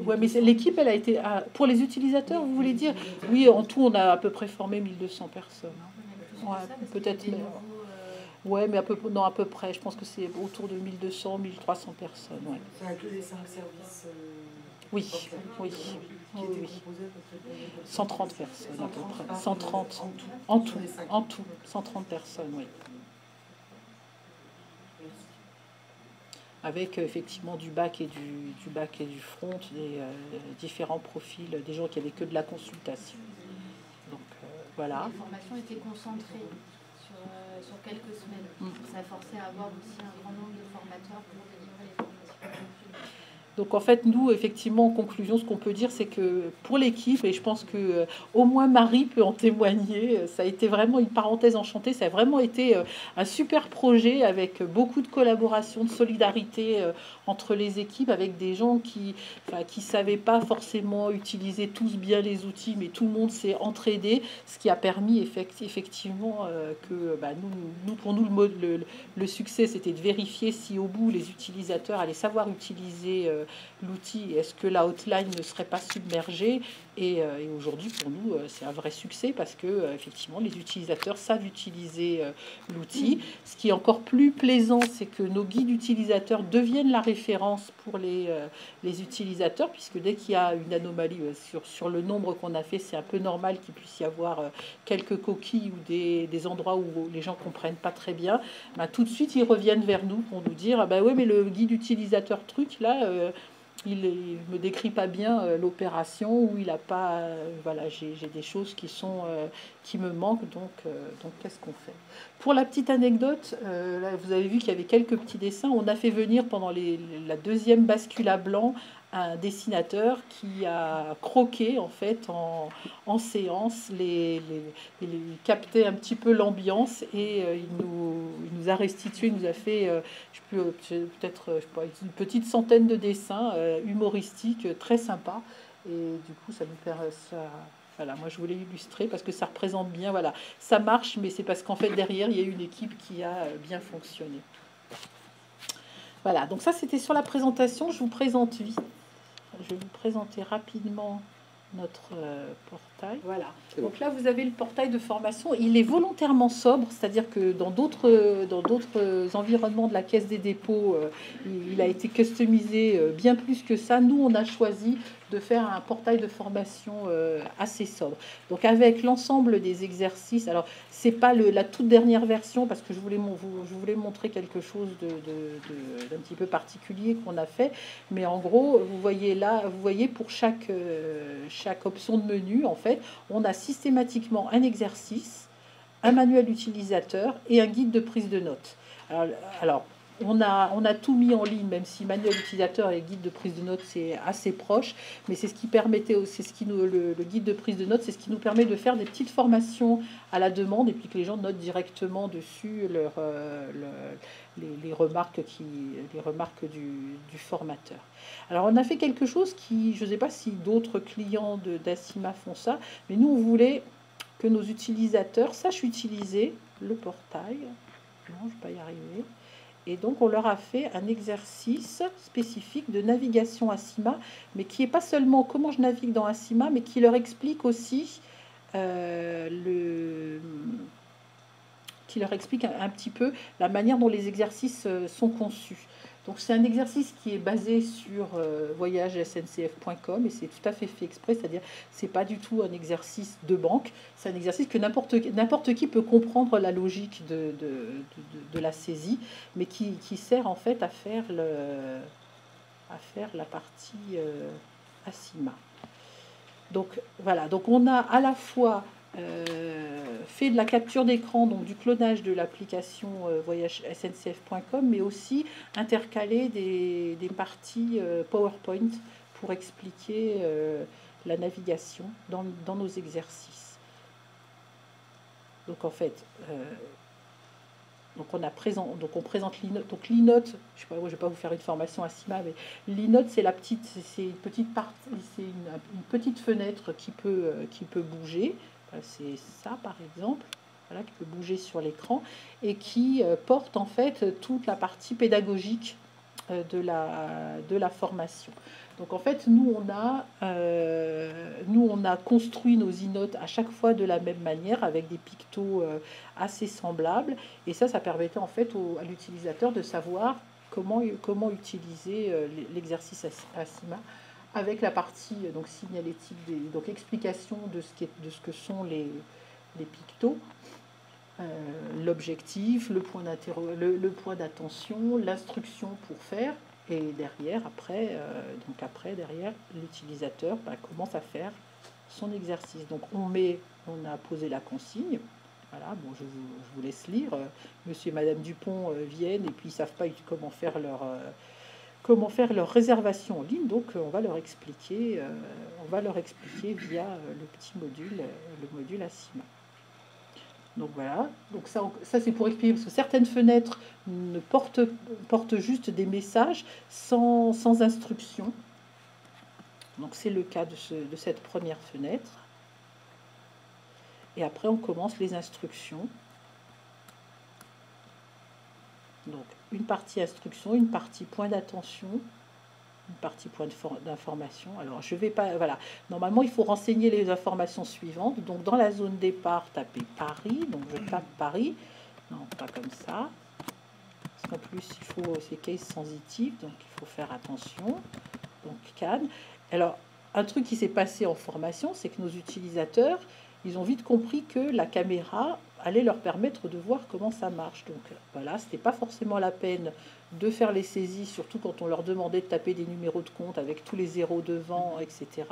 Ouais, mais l'équipe, elle a été. pour les utilisateurs, vous voulez dire? Oui, en tout, on a à peu près formé 1200 personnes. Ouais, peut-être. Mais... Euh, ouais, mais à peu, non, à peu près. Je pense que c'est autour de 1200, 1300 personnes. Ouais. Ça inclut les 5 services euh, Oui, oui. oui, oui. 130 personnes à peu près. 130 en tout. En tout, 130 personnes, oui. Avec effectivement du bac et du, du bac et du front, des euh, différents profils, des gens qui avaient que de la consultation. Donc euh, voilà. Les formations étaient concentrées sur, euh, sur quelques semaines. Mm. Ça forçait à avoir aussi un grand nombre de formateurs pour délivrer les formations. Donc en fait, nous, effectivement, en conclusion, ce qu'on peut dire, c'est que pour l'équipe, et je pense que euh, au moins Marie peut en témoigner, euh, ça a été vraiment une parenthèse enchantée, ça a vraiment été euh, un super projet avec beaucoup de collaboration, de solidarité entre les équipes, avec des gens qui qui savaient pas forcément utiliser tous bien les outils, mais tout le monde s'est entraidé, ce qui a permis effectivement que bah, pour nous, le succès, c'était de vérifier si au bout les utilisateurs allaient savoir utiliser l'outil Est-ce que la hotline ne serait pas submergée Et, euh, aujourd'hui, pour nous, euh, c'est un vrai succès parce que euh, effectivement, les utilisateurs savent utiliser l'outil. Ce qui est encore plus plaisant, c'est que nos guides utilisateurs deviennent la référence pour les, les utilisateurs, puisque dès qu'il y a une anomalie sur, sur le nombre qu'on a fait, c'est un peu normal qu'il puisse y avoir quelques coquilles ou des, des, endroits où les gens comprennent pas très bien. Bah, tout de suite, ils reviennent vers nous pour nous dire ah bah oui, mais le guide utilisateur truc là il ne me décrit pas bien euh, l'opération ou il a pas euh, voilà j'ai des choses qui sont euh, qui me manquent donc donc qu'est-ce qu'on fait? Pour la petite anecdote là, vous avez vu qu'il y avait quelques petits dessins. On a fait venir pendant la deuxième bascule à blanc un dessinateur qui a croqué en fait en, en séance, les, les, capté un petit peu l'ambiance et euh, il, nous, il, nous, a restitué, il nous a fait euh, peut-être une petite centaine de dessins euh, humoristiques très sympas et du coup ça nous permet ça, voilà, moi je voulais illustrer parce que ça représente bien, voilà, ça marche, mais c'est parce qu'en fait derrière il y a une équipe qui a bien fonctionné. Voilà, donc ça c'était sur la présentation. Je vous présente vite je vais vous présenter rapidement notre euh, portail. Voilà. Donc là, vous avez le portail de formation. Il est volontairement sobre, c'est-à-dire que dans d'autres dans d'autres environnements de la Caisse des dépôts, euh, il a été customisé euh, bien plus que ça. Nous, on a choisi de faire un portail de formation euh, assez sobre. Donc avec l'ensemble des exercices, alors c'est pas le, la toute dernière version parce que je voulais, vous, je voulais montrer quelque chose d'un de, petit peu particulier qu'on a fait, mais en gros, vous voyez là, vous voyez pour chaque, euh, chaque option de menu, en fait, on a systématiquement un exercice, un manuel utilisateur et un guide de prise de notes. Alors, on a, on a tout mis en ligne, même si manuel utilisateur et guide de prise de notes c'est assez proche, mais c'est ce qui permettait, le, guide de prise de notes, c'est ce qui nous permet de faire des petites formations à la demande et puis que les gens notent directement dessus euh, les, remarques du, formateur. Alors on a fait quelque chose qui, je ne sais pas si d'autres clients de d'Acima font ça, mais nous on voulait que nos utilisateurs sachent utiliser le portail. Non, je ne vais pas y arriver et donc, on leur a fait un exercice spécifique de navigation Asima, mais qui n'est pas seulement comment je navigue dans Asima, mais qui leur explique aussi euh, le qui leur explique un, petit peu la manière dont les exercices euh, sont conçus. Donc c'est un exercice qui est basé sur euh, voyagesncf.com et c'est tout à fait fait exprès, c'est-à-dire c'est pas du tout un exercice de banque, c'est un exercice que n'importe qui peut comprendre la logique de, de, la saisie, mais qui, qui, sert en fait à faire, le, à faire la partie euh, ASIMA. Donc voilà, donc on a à la fois fait de la capture d'écran, donc du clonage de l'application euh, voyagesncf.com, mais aussi intercaler des, parties euh, PowerPoint pour expliquer la navigation dans, nos exercices. Donc en fait, donc on, a présent, donc on présente l'inote. Donc l'inote, je je vais pas vous faire une formation à CIMA, mais l'inote c'est la petite, c'est une petite partie, c'est une, petite fenêtre qui peut, qui peut bouger c'est ça par exemple, qui peut bouger sur l'écran et qui euh, porte en fait toute la partie pédagogique euh, de la, formation. Donc en fait, nous on, a, euh, construit nos e-notes à chaque fois de la même manière, avec des pictos assez semblables. Et ça, ça permettait en fait à l'utilisateur de savoir comment, comment utiliser l'exercice ASIMA avec la partie euh, donc signalétique, des, donc explication de ce, qui de ce que sont les, les pictos, euh, l'objectif, le point le, le, d'attention, l'instruction pour faire, et derrière, après, euh, donc après derrière, l'utilisateur bah, commence à faire son exercice. Donc on met, on a posé la consigne. Voilà, bon, je vous, je vous laisse lire. Monsieur et Madame Dupont viennent et puis ils savent pas comment faire leur comment faire leur réservation en ligne. Donc, on va leur expliquer, euh, on va leur expliquer via euh, le petit module, euh, le module ASIMA. Donc voilà, donc ça, ça c'est pour expliquer, parce que certaines fenêtres ne portent, juste des messages sans, sans instruction. Donc c'est le cas de cette première fenêtre. Et après on commence les instructions. Donc une partie instruction, une partie point d'attention, une partie point d'information. Alors je vais pas, voilà. Normalement il faut renseigner les informations suivantes. Donc dans la zone départ, tapez Paris. Donc je tape Paris. Non, pas comme ça. Parce qu'en plus il faut, c'est case sensitive, donc il faut faire attention. Donc Cannes. Alors un truc qui s'est passé en formation, c'est que nos utilisateurs, ils ont vite compris que la caméra allait leur permettre de voir comment ça marche. Donc voilà, c'était pas forcément la peine de faire les saisies, surtout quand on leur demandait de taper des numéros de compte avec tous les zéros devant, etc.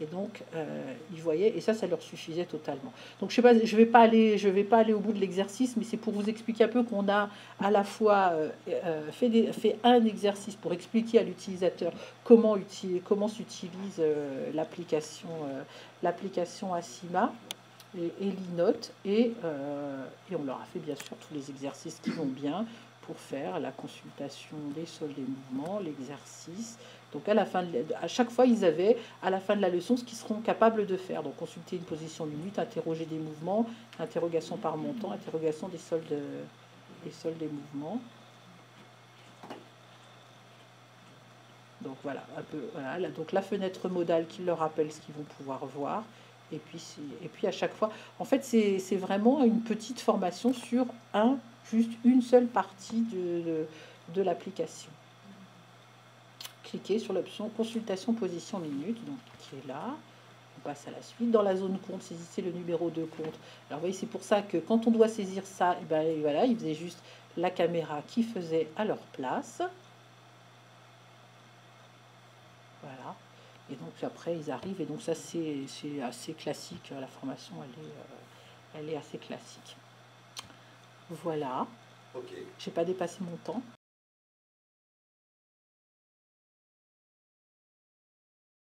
Et donc euh, ils voyaient, et ça, ça leur suffisait totalement. Donc je sais pas, je vais pas aller, vais pas aller au bout de l'exercice, mais c'est pour vous expliquer un peu qu'on a à la fois euh, euh, fait, fait un exercice pour expliquer à l'utilisateur comment, comment s'utilise euh, l'application euh, l'application Asima et, et l'inote et, euh, et on leur a fait bien sûr tous les exercices qui vont bien pour faire la consultation des sols des mouvements, l'exercice. Donc à la fin, de, à chaque fois ils avaient à la fin de la leçon ce qu'ils seront capables de faire. Donc consulter une position minute, interroger des mouvements, interrogation par montant, interrogation des sols de- des sols des mouvements. Donc voilà, un peu, donc la fenêtre modale qui leur rappelle ce qu'ils vont pouvoir voir. Et puis, et puis à chaque fois, en fait, c'est vraiment une petite formation sur un, juste une seule partie de, de, de l'application. Cliquez sur l'option consultation position minute, donc qui est là. On passe à la suite. Dans la zone compte, saisissez le numéro de compte. Alors vous voyez, c'est pour ça que quand on doit saisir ça, et ben, et voilà, ils faisaient juste la caméra qui faisait à leur place. Voilà. Et donc après, ils arrivent. Et donc ça, c'est assez classique. La formation, elle est, euh, elle est assez classique. Voilà. Ok. J'ai pas dépassé mon temps.